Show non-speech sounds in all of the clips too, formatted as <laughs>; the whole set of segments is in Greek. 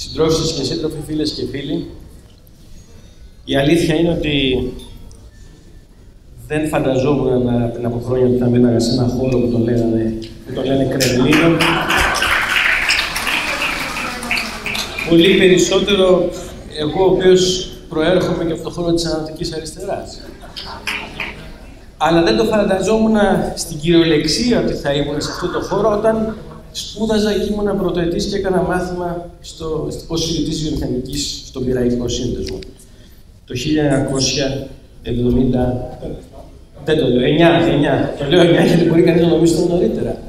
Συντρόφισσες και σύντροφοι, φίλες και φίλοι, η αλήθεια είναι ότι δεν φανταζόμουν να, πριν από χρόνια ότι θα μπαίναγα σε ένα χώρο που τον, λέγανε, που τον λένε Κρεμλίνο. Πολύ περισσότερο εγώ ο οποίος προέρχομαι και από το χώρο της Ανατολικής Αριστεράς. Αλλά δεν το φανταζόμουν στην κυριολεξία ότι θα ήμουν σε αυτό το χώρο όταν σπούδαζα και ήμουν πρωτοετής και έκανα μάθημα στο, ως φοιτητής βιομηχανικής στον Πυραϊκό Σύνδεσμο. Το 1970... Δεν το λέω, 9, 9. Το λέω 9 γιατί μπορεί κανείς να νομίζει το νωρίτερα.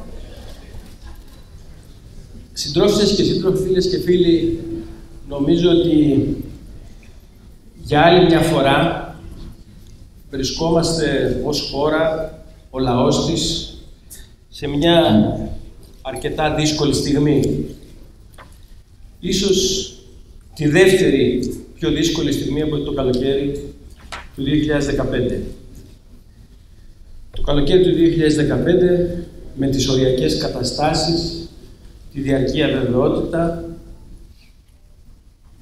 Συντρόφισσες και σύντροφοι, φίλες και φίλοι, νομίζω ότι για άλλη μια φορά βρισκόμαστε ως χώρα, ο λαός της, σε μια αρκετά δύσκολη στιγμή. Ίσως τη δεύτερη πιο δύσκολη στιγμή από το καλοκαίρι του 2015. Το καλοκαίρι του 2015, με τις οριακές καταστάσεις, τη διαρκή αβεβαιότητα,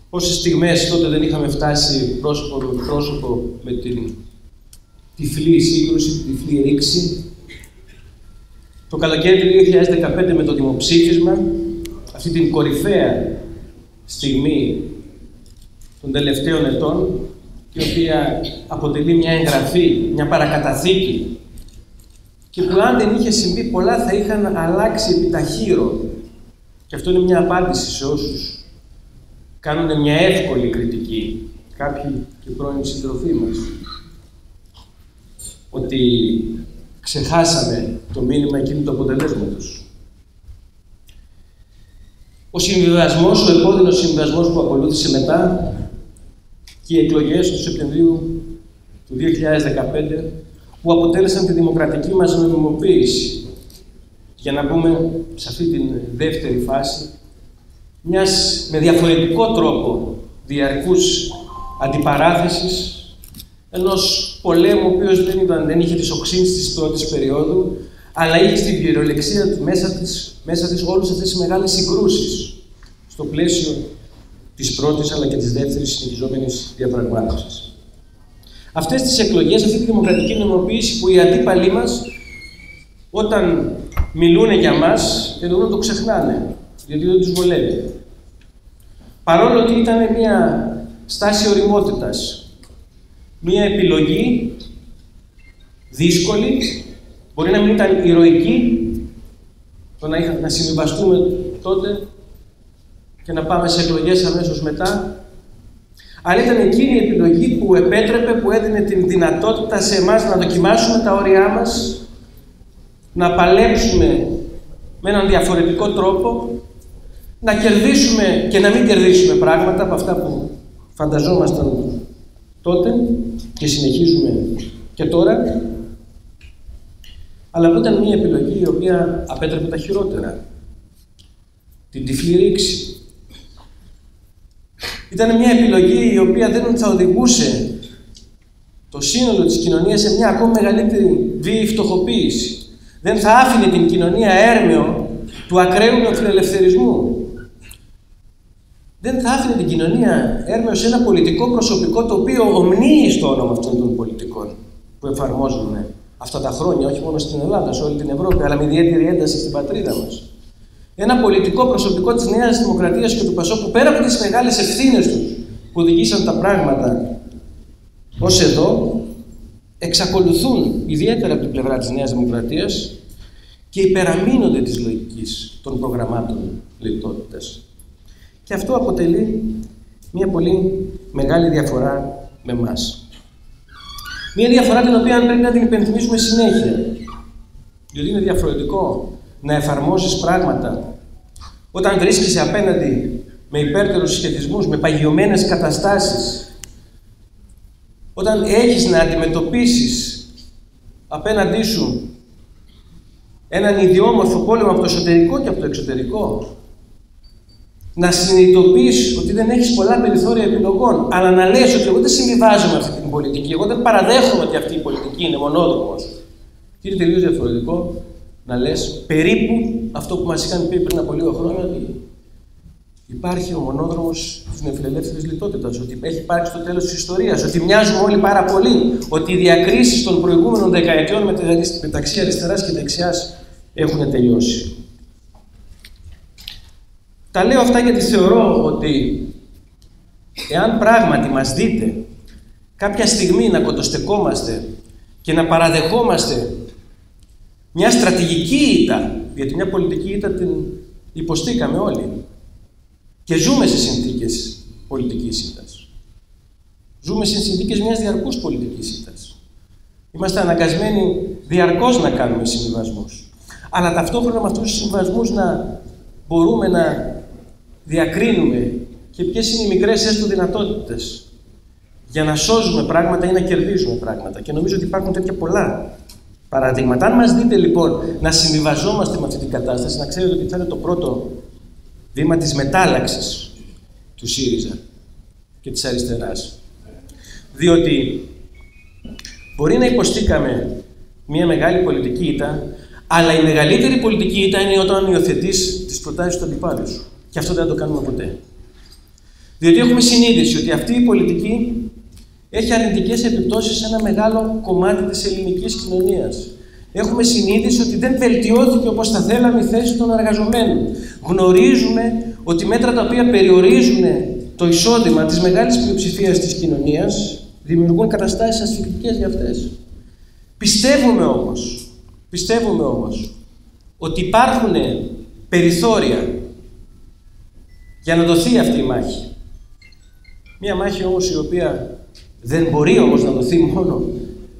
όσες στιγμές τότε δεν είχαμε φτάσει πρόσωπο με πρόσωπο με την τυφλή σύγκρουση, τη τυφλή ρήξη. Το καλοκαίρι του 2015 με το δημοψήφισμα, αυτή την κορυφαία στιγμή των τελευταίων ετών, η οποία αποτελεί μια εγγραφή, μια παρακαταθήκη και που αν δεν είχε συμβεί πολλά θα είχαν αλλάξει επιταχύρω. Και αυτό είναι μια απάντηση σε όσους κάνουν μια εύκολη κριτική, κάποιοι και πρώην συντροφοί μας ότι ξεχάσαμε το μήνυμα εκείνου του αποτελέσματος. Ο συμβιβασμός, ο επώδυνος συμβιβασμός που ακολούθησε μετά και οι εκλογές του Σεπτεμβρίου του 2015 που αποτέλεσαν τη δημοκρατική μας νομιμοποίηση για να πούμε σε αυτή τη δεύτερη φάση μιας με διαφορετικό τρόπο διαρκούς αντιπαράθεσης ενός πολέμου ο οποίος δεν, δεν είχε τις οξύνσεις της πρώτης περίοδου, αλλά είχε στην κυριολεξία του μέσα της μέσα της όλε αυτές τις μεγάλες συγκρούσεις στο πλαίσιο της πρώτης αλλά και της δεύτερης συνεχιζόμενης διαπραγμάτευσης. Αυτές τις εκλογές, αυτή τη δημοκρατική νομιμοποίηση που οι αντίπαλοι μας, όταν μιλούν για μας, εννοούν να το ξεχνάνε, γιατί δεν τους βολεύει. Παρόλο ότι ήταν μια στάση οριμότητας, μία επιλογή δύσκολη, μπορεί να μην ήταν ηρωική, το να, είχα, να συμβιβαστούμε τότε και να πάμε σε εκλογές αμέσως μετά, αλλά ήταν εκείνη η επιλογή που επέτρεπε, που έδινε την δυνατότητα σε εμάς να δοκιμάσουμε τα όρια μας, να παλέψουμε με έναν διαφορετικό τρόπο, να κερδίσουμε και να μην κερδίσουμε πράγματα από αυτά που φανταζόμασταν τότε και συνεχίζουμε και τώρα, αλλά που ήταν μια επιλογή η οποία απέτρεπε τα χειρότερα. Την τυφλή ρήξη. Ήταν μια επιλογή η οποία δεν θα οδηγούσε το σύνολο της κοινωνίας σε μια ακόμη μεγαλύτερη βίαιη φτωχοποίηση. Δεν θα άφηνε την κοινωνία έρμεο του ακραίου νεοφιλελευθερισμού δεν θα άφηνε την κοινωνία έρμεω σε ένα πολιτικό προσωπικό το οποίο ομνύει στο όνομα αυτών των πολιτικών που εφαρμόζουν αυτά τα χρόνια, όχι μόνο στην Ελλάδα, σε όλη την Ευρώπη, αλλά με ιδιαίτερη ένταση στην πατρίδα μας. Ένα πολιτικό προσωπικό της Νέας Δημοκρατίας και του Πασό που πέρα από τις μεγάλες ευθύνες τους που οδηγήσαν τα πράγματα ως εδώ, εξακολουθούν ιδιαίτερα από την πλευρά της Νέας Δημοκρατίας και υπεραμείνονται της λογικής των προγραμμάτων λιτότητας. Και αυτό αποτελεί μια πολύ μεγάλη διαφορά με εμάς. Μια διαφορά την οποία πρέπει να την υπενθυμίσουμε συνέχεια. Διότι είναι διαφορετικό να εφαρμόσεις πράγματα όταν βρίσκεσαι απέναντι με υπέρτερους συσχετισμούς, με παγιωμένες καταστάσεις, όταν έχεις να αντιμετωπίσεις απέναντί σου έναν ιδιόμορφο πόλεμο από το εσωτερικό και από το εξωτερικό, να συνειδητοποιήσει ότι δεν έχεις πολλά περιθώρια επιλογών, αλλά να λες ότι εγώ δεν συμβιβάζομαι με αυτή την πολιτική, εγώ δεν παραδέχομαι ότι αυτή η πολιτική είναι μονόδρομο. Και είναι τελείως διαφορετικό να λες περίπου αυτό που μας είχαν πει πριν από λίγο χρόνια, ότι υπάρχει ο μονόδρομος της νεοφιλελεύθερης λιτότητας, ότι έχει υπάρξει το τέλος της ιστορίας, ότι μοιάζουμε όλοι πάρα πολύ, ότι οι διακρίσεις των προηγούμενων δεκαετιών μεταξύ αριστεράς και δεξιάς έχουν τελειώσει. Τα λέω αυτά γιατί θεωρώ ότι εάν πράγματι μας δείτε κάποια στιγμή να κοντοστεκόμαστε και να παραδεχόμαστε μια στρατηγική ήττα, γιατί μια πολιτική ήττα την υποστήκαμε όλοι και ζούμε σε συνθήκες πολιτικής ήττας. Ζούμε σε συνθήκες μιας διαρκούς πολιτικής ήττας. Είμαστε αναγκασμένοι διαρκώς να κάνουμε συμβιβασμούς. Αλλά ταυτόχρονα με αυτούς τους συμβιβασμούς να μπορούμε να διακρίνουμε και ποιες είναι οι μικρές έστω δυνατότητες για να σώζουμε πράγματα ή να κερδίζουμε πράγματα. Και νομίζω ότι υπάρχουν τέτοια πολλά παραδείγματα. Αν μας δείτε λοιπόν να συμβιβαζόμαστε με αυτή την κατάσταση, να ξέρετε ότι θα είναι το πρώτο βήμα της μετάλλαξης του ΣΥΡΙΖΑ και της αριστεράς. Διότι μπορεί να υποστήκαμε μια μεγάλη πολιτική ήττα, αλλά η μεγαλύτερη πολιτική ήττα είναι όταν υιοθετείς τις προτάσεις του αντιπάλου σου. Και αυτό δεν το κάνουμε ποτέ. Διότι έχουμε συνείδηση ότι αυτή η πολιτική έχει αρνητικές επιπτώσεις σε ένα μεγάλο κομμάτι της ελληνικής κοινωνίας. Έχουμε συνείδηση ότι δεν βελτιώθηκε όπως θα θέλαμε η θέση των εργαζομένων. Γνωρίζουμε ότι μέτρα τα οποία περιορίζουν το εισόδημα της μεγάλης πλειοψηφίας της κοινωνίας δημιουργούν καταστάσεις ασφυκτικέ για αυτές. Πιστεύουμε όμως, πιστεύουμε όμως ότι υπάρχουν περιθώρια για να δοθεί αυτή η μάχη. Μία μάχη όμως η οποία δεν μπορεί όμως να δοθεί μόνο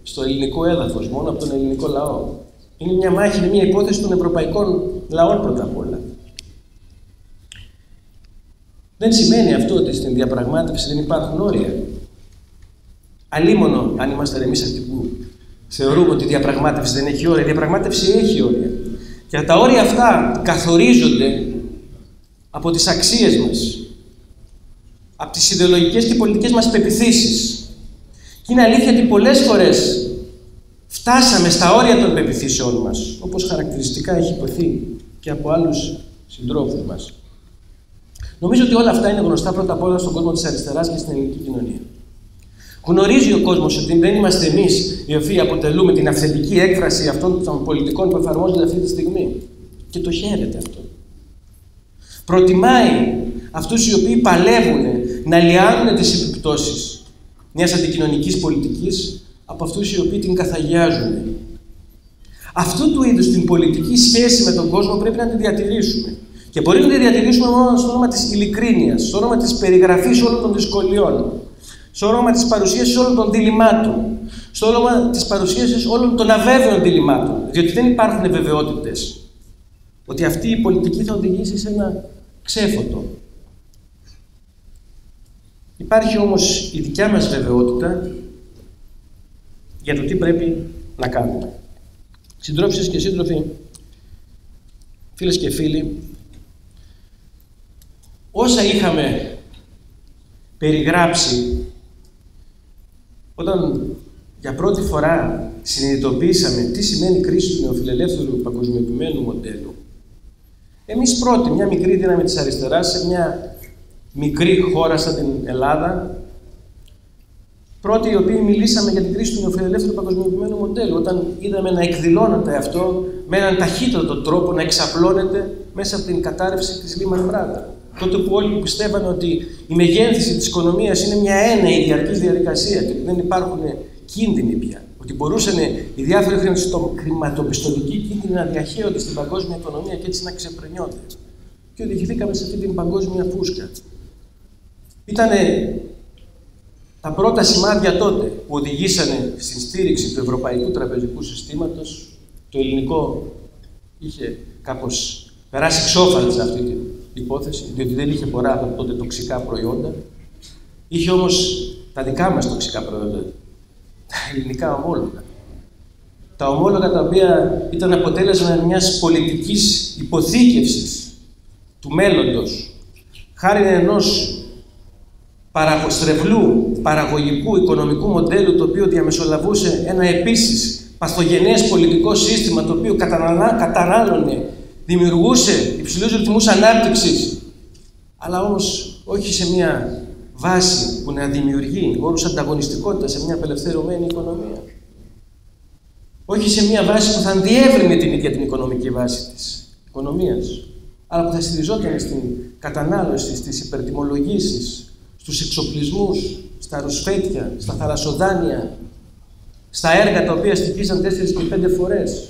στο ελληνικό έδαφος, μόνο από τον ελληνικό λαό. Είναι μια μάχη, είναι μια υπόθεση των ευρωπαϊκών λαών πρώτα απ' όλα. Δεν σημαίνει αυτό ότι στην διαπραγμάτευση δεν υπάρχουν όρια. Αλίμονο αν είμαστε εμείς αυτοί που θεωρούμε ότι η διαπραγμάτευση δεν έχει όρια. Η διαπραγμάτευση έχει όρια. Και τα όρια αυτά καθορίζονται από τις αξίες μας, από τις ιδεολογικές και πολιτικές μας πεπιθήσεις. Και είναι αλήθεια ότι πολλές φορές φτάσαμε στα όρια των πεπιθήσεών μας, όπως χαρακτηριστικά έχει υποθεί και από άλλους συντρόφους μας. Νομίζω ότι όλα αυτά είναι γνωστά πρώτα απ' όλα στον κόσμο της αριστεράς και στην ελληνική κοινωνία. Γνωρίζει ο κόσμος ότι δεν είμαστε εμείς οι οποίοι αποτελούμε την αυθεντική έκφραση αυτών των πολιτικών που εφαρμόζονται αυτή τη στιγμή. Και το χαίρεται αυτό. Προτιμάει αυτούς οι οποίοι παλεύουν να λιάνουν τις επιπτώσεις μιας αντικοινωνικής πολιτικής από αυτούς οι οποίοι την καθαγιάζουν. Αυτού του είδους την πολιτική σχέση με τον κόσμο πρέπει να την διατηρήσουμε. Και μπορεί να την διατηρήσουμε μόνο στο όνομα της ειλικρίνειας, στο όνομα της περιγραφής όλων των δυσκολιών, στο όνομα της παρουσίασης όλων των διλημάτων, στο όνομα της παρουσίασης όλων των αβέβαιων διλημάτων. Διότι δεν υπάρχουν βεβαιότητες ότι αυτή η πολιτική θα οδηγήσει σε ένα ξέφωτο. Υπάρχει όμως η δικιά μας βεβαιότητα για το τι πρέπει να κάνουμε. Συντρόφισσες και σύντροφοι, φίλες και φίλοι, όσα είχαμε περιγράψει όταν για πρώτη φορά συνειδητοποίησαμε τι σημαίνει κρίση του νεοφιλελεύθερου παγκοσμιοποιημένου μοντέλου, εμείς πρώτοι, μια μικρή δύναμη της αριστεράς, σε μια μικρή χώρα σαν την Ελλάδα, πρώτοι οι οποίοι μιλήσαμε για την κρίση του νεοφιλελεύθερου παγκοσμιοποιημένου μοντέλου, όταν είδαμε να εκδηλώνεται αυτό με έναν ταχύτατο τρόπο, να εξαπλώνεται μέσα από την κατάρρευση της Lehman Brothers. Τότε που όλοι πιστεύαν ότι η μεγέθυνση της οικονομίας είναι μια έννοια διαρκής διαδικασίας και ότι δεν υπάρχουν κίνδυνοι πια ότι μπορούσαν οι διάφοροι χρηματοπιστωτικοί κίνδυνοι να διαχέονται στην παγκόσμια οικονομία και έτσι να ξεπρενιόνται. Και οδηγηθήκαμε σε αυτή την παγκόσμια φούσκα. Ήταν τα πρώτα σημάδια τότε που οδηγήσανε στην στήριξη του ευρωπαϊκού τραπεζικού συστήματος. Το ελληνικό είχε κάπως περάσει ξόφαλα σε αυτή την υπόθεση, διότι δεν είχε πολλά τότε τοξικά προϊόντα. Είχε όμως τα δικά μας τοξικά προϊόντα, τα ελληνικά ομόλογα. Τα ομόλογα τα οποία ήταν αποτέλεσμα μιας πολιτικής υποθήκευσης του μέλλοντος, χάρη ενός παραγωστρεβλού, παραγωγικού, οικονομικού μοντέλου το οποίο διαμεσολαβούσε ένα επίσης παθογενές πολιτικό σύστημα το οποίο κατανάλωνε, δημιουργούσε υψηλούς ρυθμούς ανάπτυξης αλλά όμως όχι σε μια βάση που να δημιουργεί όρους ανταγωνιστικότητας σε μια απελευθερωμένη οικονομία. Όχι σε μια βάση που θα διεύρυνε την ίδια την οικονομική βάση της οικονομίας, αλλά που θα στηριζόταν στην κατανάλωση, στις υπερτιμολογήσεις, στους εξοπλισμούς, στα ρουσφέτια, στα θαλασσοδάνεια, στα έργα τα οποία στοιχίζαν 4 και 5 φορές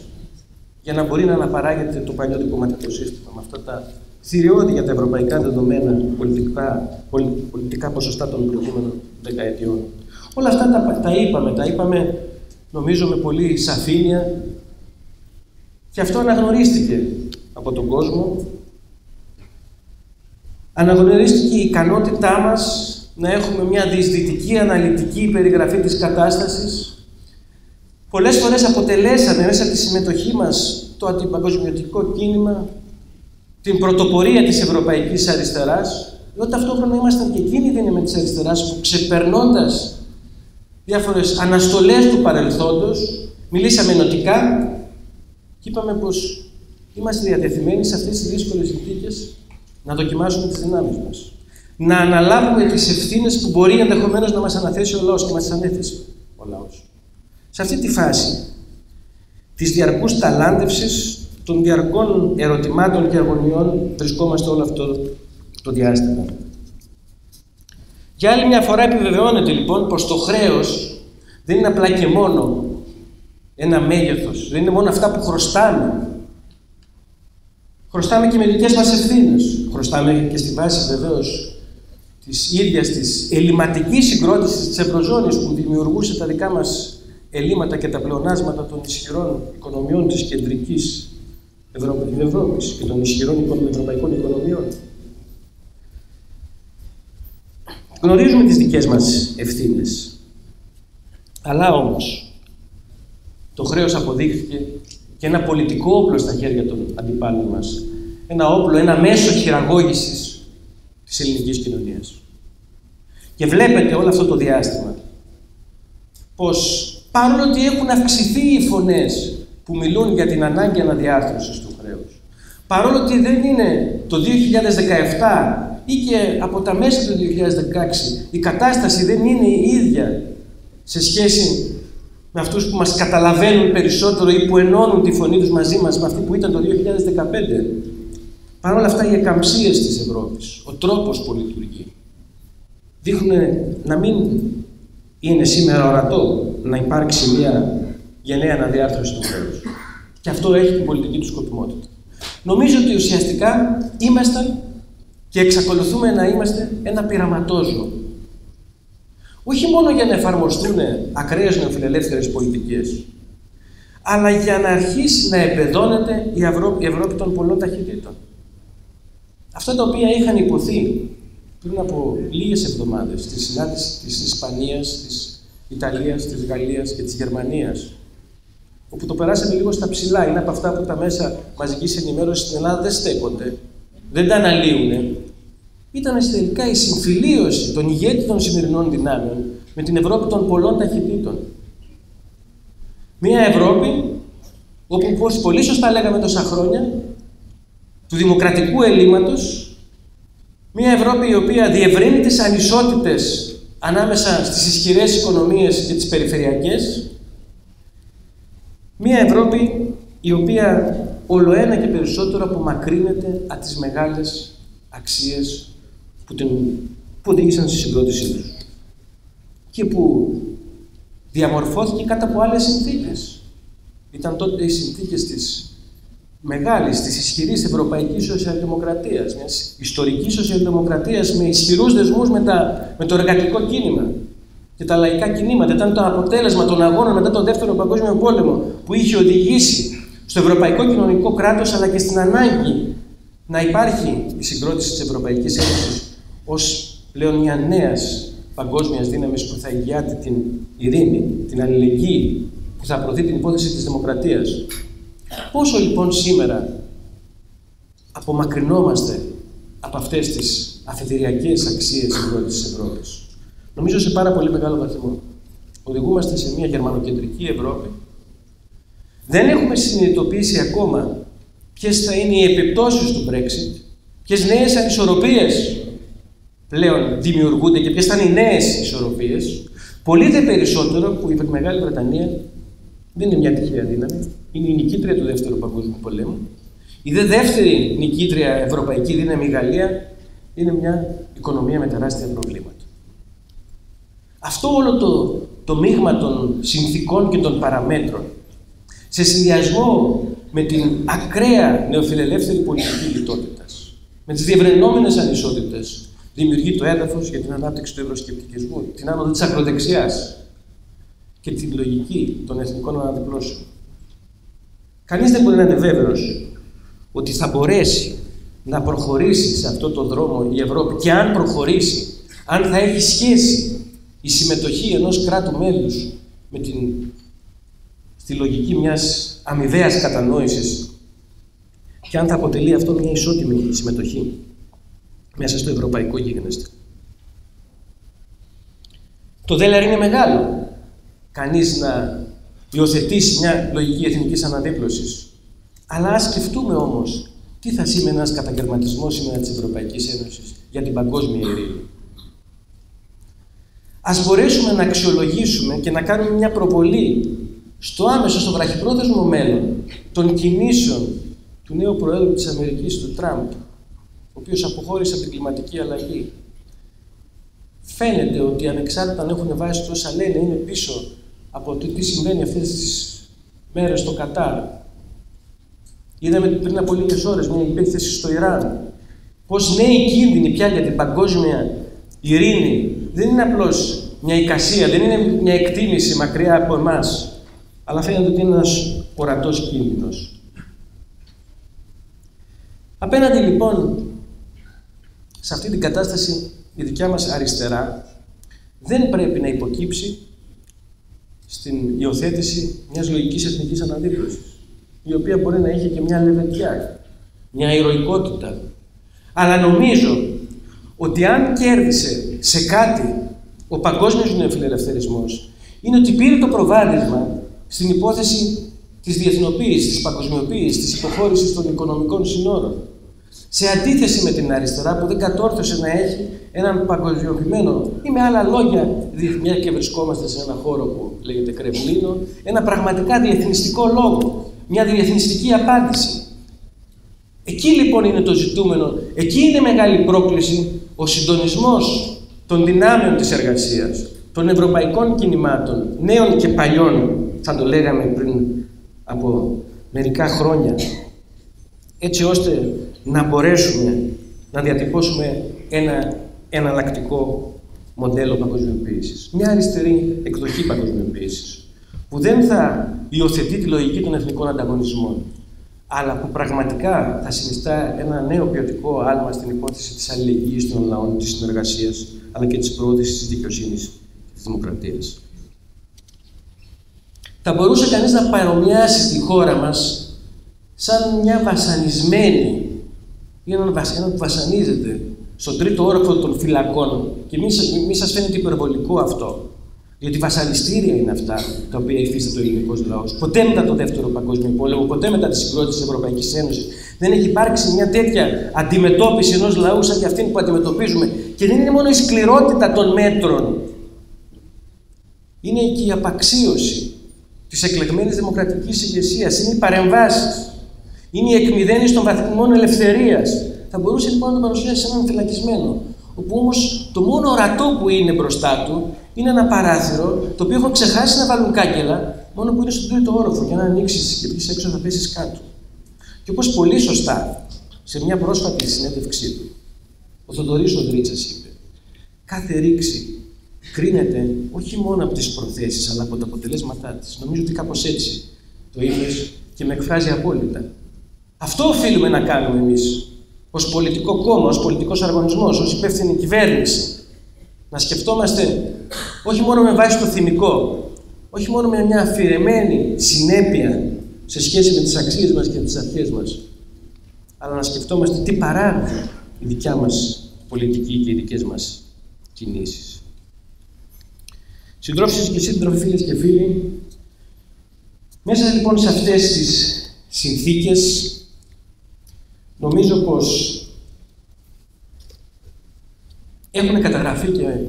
για να μπορεί να αναπαράγεται το παλιό δικοματικό σύστημα με αυτά τα θηριώδη για τα ευρωπαϊκά δεδομένα πολιτικά, πολιτικά ποσοστά των προηγούμενων δεκαετιών. Όλα αυτά τα, τα είπαμε, τα είπαμε νομίζω με πολύ σαφήνεια και αυτό αναγνωρίστηκε από τον κόσμο. Αναγνωρίστηκε η ικανότητά μας να έχουμε μια διεισδυτική, αναλυτική περιγραφή της κατάστασης. Πολλές φορές αποτελέσαμε μέσα από τη συμμετοχή μας το αντιπαγκοσμιωτικό κίνημα, την πρωτοπορία της ευρωπαϊκής αριστεράς, ενώ ταυτόχρονα ήμασταν και εκείνοι δύναμη της αριστεράς που ξεπερνώντας διάφορες αναστολές του παρελθόντος, μιλήσαμε ενωτικά και είπαμε πως είμαστε διατεθειμένοι σε αυτές τις δύσκολες συνθήκες να δοκιμάσουμε τις δυνάμεις μας. Να αναλάβουμε τις ευθύνες που μπορεί ενδεχομένως να μας αναθέσει ο λαός και μας ανέθεσε ο λαός. Σε αυτή τη φάση της διαρκούς ταλάντευσης των διαρκών ερωτημάτων και αγωνιών βρισκόμαστε όλο αυτό το διάστημα. Για άλλη μια φορά επιβεβαιώνεται λοιπόν πως το χρέος δεν είναι απλά και μόνο ένα μέγεθος, δεν είναι μόνο αυτά που χρωστάμε. Χρωστάμε και με δικές μας ευθύνες. Χρωστάμε και στη βάση βεβαίως της ίδιας της ελληματικής συγκρότησης της Ευρωζώνης που δημιουργούσε τα δικά μας ελλείμματα και τα πλεονάσματα των ισχυρών οικονομιών της κεντρικής Ευρώπης και των ισχυρών ευρωπαϊκών οικονομιών. Γνωρίζουμε τις δικές μας ευθύνες. Αλλά όμως, το χρέος αποδείχθηκε και ένα πολιτικό όπλο στα χέρια των αντιπάλων μας. Ένα όπλο, ένα μέσο χειραγώγησης της ελληνικής κοινωνίας. Και βλέπετε όλο αυτό το διάστημα πως παρόλο ότι έχουν αυξηθεί οι φωνές που μιλούν για την ανάγκη αναδιάρθρωσης του χρέους, παρόλο ότι δεν είναι το 2017 ή και από τα μέσα του 2016 η κατάσταση δεν είναι η ίδια σε σχέση με αυτούς που μας καταλαβαίνουν περισσότερο ή που ενώνουν τη φωνή τους μαζί μας με αυτή που ήταν το 2015. Παρ' όλα αυτά οι εκαμψίες της Ευρώπης, ο τρόπος που λειτουργεί, δείχνουν να μην είναι σήμερα ορατό να υπάρξει μια γενναία αναδιάρθρωση του χρέους. Και αυτό έχει την πολιτική του σκοπιμότητα. Νομίζω ότι ουσιαστικά ήμασταν και εξακολουθούμε να είμαστε ένα πειραματόζωο. Όχι μόνο για να εφαρμοστούν ακραίες νεοφιλελεύθερες πολιτικές, αλλά για να αρχίσει να επεδώνεται η Ευρώπη, η Ευρώπη των πολλών ταχυτήτων. Αυτά τα οποία είχαν υποθεί πριν από λίγες εβδομάδες στη συνάντηση της Ισπανίας, της Ιταλίας, της Γαλλίας και της Γερμανίας, όπου το περάσαμε λίγο στα ψηλά, είναι από αυτά που τα μέσα μαζικής ενημέρωσης στην Ελλάδα δεν στέκονται, δεν τα αναλύουν, ήταν τελικά η συμφιλίωση των ηγέτων των σημερινών δυνάμεων με την Ευρώπη των πολλών ταχυτήτων. Μία Ευρώπη όπου, όπως πολύ σωστά λέγαμε τόσα χρόνια, του δημοκρατικού ελλείμματος, μία Ευρώπη η οποία διευρύνει τις ανισότητες ανάμεσα στις ισχυρές οικονομίες και τις περιφερειακές, μία Ευρώπη η οποία όλο ένα και περισσότερο απομακρύνεται από τις μεγάλες αξίες που, την, που οδήγησαν στη συγκρότησή τους και που διαμορφώθηκε κάτω από άλλες συνθήκες. Ήταν τότε οι συνθήκες της μεγάλης, της ισχυρής ευρωπαϊκής σοσιαλδημοκρατίας, μιας ιστορικής σοσιαλδημοκρατίας με ισχυρούς δεσμούς με, με το εργατικό κίνημα και τα λαϊκά κινήματα. Ήταν το αποτέλεσμα των αγώνων μετά τον Δεύτερο Παγκόσμιο Πόλεμο που είχε οδηγήσει στο ευρωπαϊκό κοινωνικό κράτος αλλά και στην ανάγκη να υπάρχει η συγκρότηση της Ευρωπαϊκής Ένωσης ως πλέον μια νέας παγκόσμιας δύναμης που θα εγγυάται την ειρήνη, την αλληλεγγύη, που θα προωθεί την υπόθεση της δημοκρατίας. Πόσο λοιπόν σήμερα απομακρυνόμαστε από αυτές τις αφετηριακές αξίες της Ευρώπης; Νομίζω σε πάρα πολύ μεγάλο βαθμό. Οδηγούμαστε σε μια γερμανοκεντρική Ευρώπη. Δεν έχουμε συνειδητοποιήσει ακόμα ποιες θα είναι οι επιπτώσεις του Brexit ποιες νέες ανισορροπίες πλέον δημιουργούνται και ποιες θα είναι οι νέες ισορροπίες, πολύ δε περισσότερο που η Μεγάλη Βρετανία δεν είναι μια τυχαία δύναμη, είναι η νικήτρια του Δεύτερου Παγκόσμιου Πολέμου. Η δε δεύτερη νικήτρια ευρωπαϊκή δύναμη, η Γαλλία, είναι μια οικονομία με τεράστια προβλήματα. Αυτό όλο το, το μείγμα των συνθήκων και των παραμέτρων, σε συνδυασμό με την ακραία νεοφιλελεύθερη πολιτική λιτότητας, με τις διευρυνόμενες ανισότητες, δημιουργεί το έδαφος για την ανάπτυξη του ευρωσκεπτικισμού, την άνοδο της ακροδεξιάς και την λογική των εθνικών αναδιπλώσεων. Κανείς δεν μπορεί να είναι βέβαιος ότι θα μπορέσει να προχωρήσει σε αυτό το δρόμο η Ευρώπη και αν προχωρήσει, αν θα έχει σχέση η συμμετοχή ενός κράτου μέλους με την, στη λογική μιας αμοιβαίας κατανόησης και αν θα αποτελεί αυτό μια ισότιμη συμμετοχή μέσα στο ευρωπαϊκό γίγνεσθε. Το δέλαρ είναι μεγάλο. Κανείς να υιοθετήσει μια λογική εθνικής αναδίπλωσης. Αλλά ας σκεφτούμε όμως τι θα σήμαινε ένας κατακαιρματισμός σήμερα της Ευρωπαϊκής Ένωσης για την παγκόσμια ειρήνη. Ας μπορέσουμε να αξιολογήσουμε και να κάνουμε μια προβολή στο άμεσο, στο βραχυπρόθεσμο μέλλον των κινήσεων του νέου Προέδρου της Αμερικής, του Τραμπ, ο οποίος αποχώρησε από την κλιματική αλλαγή. Φαίνεται ότι ανεξάρτητα αν έχουν βάσει όσα λένε είναι πίσω από το τι συμβαίνει αυτές τις μέρες στο Κατάρ. Είδαμε πριν από λίγες ώρες μια επίθεση στο Ιράν. Πώς νέοι κίνδυνοι πια για την παγκόσμια ειρήνη δεν είναι απλώς μια εικασία, δεν είναι μια εκτίμηση μακριά από εμάς, αλλά φαίνεται ότι είναι ένας ορατός κίνδυνος. Απέναντι λοιπόν σε αυτή την κατάσταση η δικιά μας αριστερά δεν πρέπει να υποκύψει στην υιοθέτηση μιας λογικής εθνικής αναδίπλωσης, η οποία μπορεί να έχει και μια λεβεντιά, μια ηρωικότητα. Αλλά νομίζω ότι αν κέρδισε σε κάτι ο παγκόσμιος νεοφιλελευθερισμός, είναι ότι πήρε το προβάδισμα στην υπόθεση της διεθνοποίησης, της παγκοσμιοποίησης, της υποχώρησης των οικονομικών συνόρων. Σε αντίθεση με την αριστερά που δεν κατόρθωσε να έχει έναν παγκοσμιοποιημένο ή με άλλα λόγια, μια και βρισκόμαστε σε ένα χώρο που λέγεται Κρεμλίνο, ένα πραγματικά διεθνιστικό λόγο, μια διεθνιστική απάντηση. Εκεί λοιπόν είναι το ζητούμενο, εκεί είναι μεγάλη πρόκληση ο συντονισμός των δυνάμεων της εργασίας, των ευρωπαϊκών κινημάτων, νέων και παλιών, θα το λέγαμε πριν από μερικά χρόνια, έτσι ώστε να μπορέσουμε να διατυπώσουμε ένα εναλλακτικό μοντέλο παγκοσμιοποίησης. Μια αριστερή εκδοχή παγκοσμιοποίησης, που δεν θα υιοθετεί τη λογική των εθνικών ανταγωνισμών, αλλά που πραγματικά θα συνιστά ένα νέο ποιοτικό άλμα στην υπόθεση της αλληλεγγύης των λαών, της συνεργασίας, αλλά και της προώθησης της δικαιοσύνης της δημοκρατίας. Θα μπορούσε κανείς να παρομοιάσει τη χώρα μας σαν μια βασανισμένη ή έναν, που βασανίζεται στον τρίτο όροφο των φυλακών και μη, μη σας φαίνεται υπερβολικό αυτό. Γιατί βασανιστήρια είναι αυτά τα οποία υφίσταται ο ελληνικός λαός. Ποτέ μετά το Δεύτερο Παγκόσμιο Πόλεμο, ποτέ μετά τη συγκρότηση της Ευρωπαϊκής Ένωσης, δεν έχει υπάρξει μια τέτοια αντιμετώπιση ενός λαού σαν και αυτή που αντιμετωπίζουμε. Και δεν είναι μόνο η σκληρότητα των μέτρων, είναι και η απαξίωση της εκλεγμένης δημοκρατικής ηγεσίας, είναι οι παρεμβάσεις, είναι η εκμυδένιση των βαθμών ελευθερίας. Θα μπορούσε λοιπόν να το παρουσιάσει έναν φυλακισμένο, όπου όμως το μόνο ορατό που είναι μπροστά του είναι ένα παράθυρο το οποίο έχω ξεχάσει να βάλουν κάγκελα, μόνο που είναι στον τρίτο όροφο. Για να ανοίξεις και βγει έξω θα πέσεις κάτω. Και όπως πολύ σωστά σε μια πρόσφατη συνέντευξή του, ο Θοδωρής ο είπε: Κάθε ρήξη κρίνεται όχι μόνο από τις προθέσεις, αλλά από τα αποτελέσματά της. Νομίζω ότι κάπως έτσι το είπες και με εκφράζει απόλυτα. Αυτό οφείλουμε να κάνουμε εμείς ως πολιτικό κόμμα, ως πολιτικός οργανισμός, ως υπεύθυνη κυβέρνηση. Να σκεφτόμαστε όχι μόνο με βάση το θυμικό, όχι μόνο με μια αφηρεμένη συνέπεια σε σχέση με τις αξίες μας και τις αρχές μας, αλλά να σκεφτόμαστε τι παράγει η δικιά μας πολιτική και οι δικές μας κινήσεις. Συντρόφισσες και σύντροφοι, φίλες και φίλοι, μέσα λοιπόν σε αυτές τις συνθήκες, νομίζω πως έχουν καταγραφεί και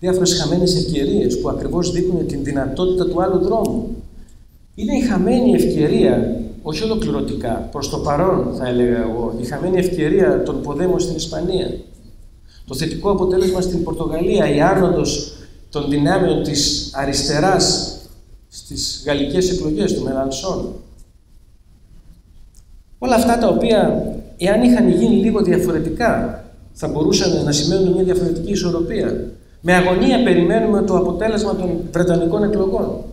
διάφορες χαμένες ευκαιρίες που ακριβώς δείχνουν την δυνατότητα του άλλου δρόμου. Είναι η χαμένη ευκαιρία, όχι ολοκληρωτικά, προς το παρόν θα έλεγα εγώ, η χαμένη ευκαιρία των ποδέμων στην Ισπανία. Το θετικό αποτέλεσμα στην Πορτογαλία, η άνοδος των δυνάμεων της αριστεράς στις γαλλικές εκλογές του Μελανσόν. Όλα αυτά τα οποία, εάν είχαν γίνει λίγο διαφορετικά, θα μπορούσαν να σημαίνουν μια διαφορετική ισορροπία. Με αγωνία περιμένουμε το αποτέλεσμα των Βρετανικών εκλογών,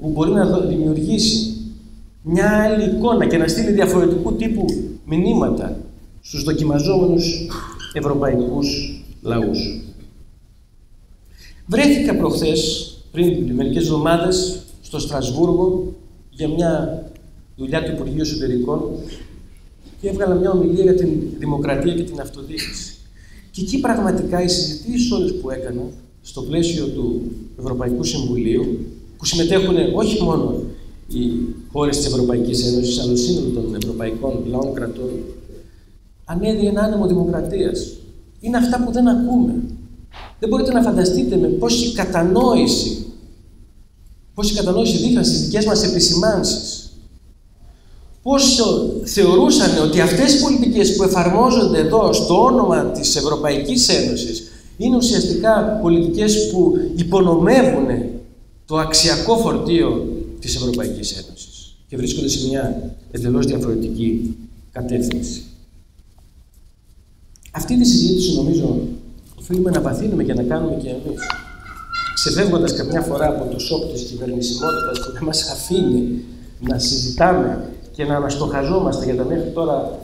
που μπορεί να δημιουργήσει μια άλλη εικόνα και να στείλει διαφορετικού τύπου μηνύματα στους δοκιμαζόμενους ευρωπαϊκούς λαούς. Βρέθηκα προχθές, πριν μερικές εβδομάδες, στο Στρασβούργο για μια δουλειά του Υπουργείου Εσωτερικών και έβγαλα μια ομιλία για την δημοκρατία και την αυτοδιοίκηση. Και εκεί πραγματικά οι συζητήσεις όλες που έκανα στο πλαίσιο του Ευρωπαϊκού Συμβουλίου, που συμμετέχουν όχι μόνο οι χώρες της Ευρωπαϊκής Ένωσης, αλλά σύνολος των ευρωπαϊκών λαών κρατών, ανέδειε άνεμο δημοκρατίας. Είναι αυτά που δεν ακούμε. Δεν μπορείτε να φανταστείτε με πόση κατανόηση, πόση κατανόηση δείχναν στις δικές μας επισημάνσεις. Πόσο θεωρούσαν ότι αυτές οι πολιτικές που εφαρμόζονται εδώ στο όνομα της Ευρωπαϊκής Ένωσης είναι ουσιαστικά πολιτικές που υπονομεύουν το αξιακό φορτίο της Ευρωπαϊκής Ένωσης και βρίσκονται σε μια εντελώς διαφορετική κατεύθυνση. Αυτή τη συζήτηση νομίζω οφείλουμε να παθαίνουμε και να κάνουμε και εμείς. Ξεφεύγοντας καμιά φορά από το σοκ της κυβερνησιμότητας που δεν μας αφήνει να συζητάμε και να αναστοχαζόμαστε για τα μέχρι τώρα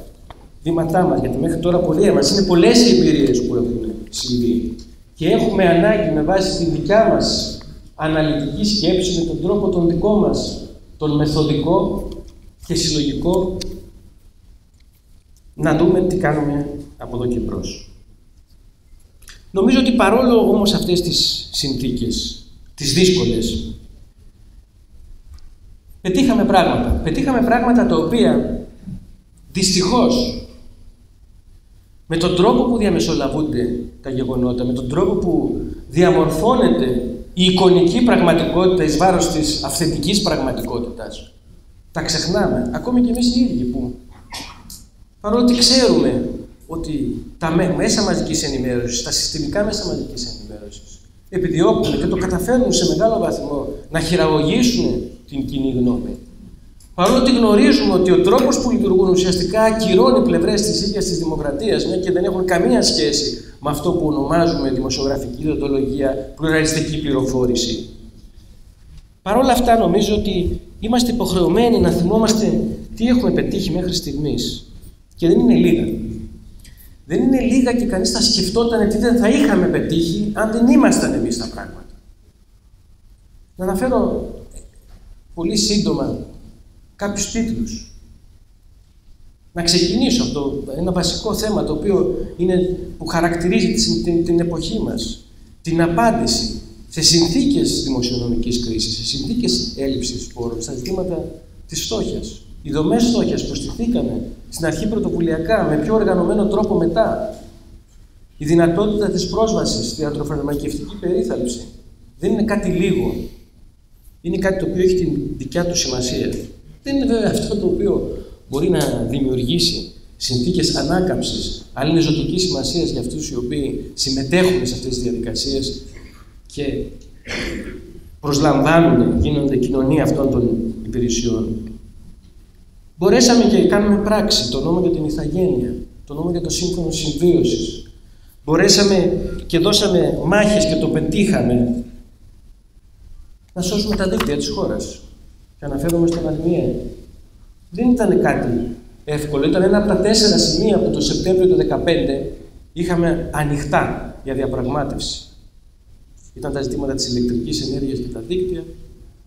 βήματά μας, γιατί μέχρι τώρα πολλοί μας είναι πολλές οι εμπειρίες που έχουν συμβεί. Και έχουμε ανάγκη με βάση την δικιά μας αναλυτική σκέψη, με τον τρόπο τον δικό μας, τον μεθοδικό και συλλογικό, να δούμε τι κάνουμε από εδώ και μπρος. Νομίζω ότι παρόλο όμως αυτές τις συνθήκες, τις δύσκολες, πετύχαμε πράγματα. Πετύχαμε πράγματα τα οποία δυστυχώς με τον τρόπο που διαμεσολαβούνται τα γεγονότα, με τον τρόπο που διαμορφώνεται η εικονική πραγματικότητα εις βάρος της αυθεντικής πραγματικότητας, τα ξεχνάμε. Ακόμη και εμείς οι ίδιοι που παρότι ξέρουμε ότι τα μέσα μαζικής ενημέρωσης, τα συστημικά μέσα μαζικής ενημέρωσης επιδιώκουν και το καταφέρνουν σε μεγάλο βαθμό να χειραγωγήσουν την κοινή γνώμη. Παρόλο ότι γνωρίζουμε ότι ο τρόπος που λειτουργούν ουσιαστικά ακυρώνει πλευρές της ίδιας της δημοκρατίας, μια και δεν έχουν καμία σχέση με αυτό που ονομάζουμε δημοσιογραφική δοντολογία, πλουραλιστική πληροφόρηση. Παρ' όλα αυτά, νομίζω ότι είμαστε υποχρεωμένοι να θυμόμαστε τι έχουμε πετύχει μέχρι στιγμής. Και δεν είναι λίγα. Δεν είναι λίγα και κανείς θα σκεφτόταν τι δεν θα είχαμε πετύχει αν δεν ήμασταν εμείς τα πράγματα. Να αναφέρω πολύ σύντομα κάποιους τίτλους. Να ξεκινήσω από το, ένα βασικό θέμα το οποίο είναι, που χαρακτηρίζει την, την, εποχή μας. Την απάντηση σε συνθήκες δημοσιονομικής κρίσης, σε συνθήκες έλλειψης πόρων, στα ζητήματα της φτώχειας. Οι δομές φτώχειας που στηθήκανε στην αρχή πρωτοβουλιακά, με πιο οργανωμένο τρόπο μετά. Η δυνατότητα της πρόσβασης στη ιατροφαρμακευτική περίθαλψη δεν είναι κάτι λίγο. Είναι κάτι το οποίο έχει την δικιά του σημασία. Δεν είναι βέβαια αυτό το οποίο μπορεί να δημιουργήσει συνθήκες ανάκαμψης, αλλά είναι ζωτική σημασίας για αυτούς οι οποίοι συμμετέχουν σε αυτές τις διαδικασίες και προσλαμβάνουν, γίνονται κοινωνία αυτών των υπηρεσιών. Μπορέσαμε και κάνουμε πράξη το νόμο για την ηθαγένεια, το νόμο για το σύμφωνο συμβίωσης. Μπορέσαμε και δώσαμε μάχες και το πετύχαμε να σώσουμε τα δίκτυα της χώρας. Και αναφέρομαι στον Αδμιέ. Δεν ήταν κάτι εύκολο. Ήταν ένα από τα τέσσερα σημεία που το Σεπτέμβριο του 2015 είχαμε ανοιχτά για διαπραγμάτευση. Ήταν τα ζητήματα της ηλεκτρικής ενέργειας και τα δίκτυα,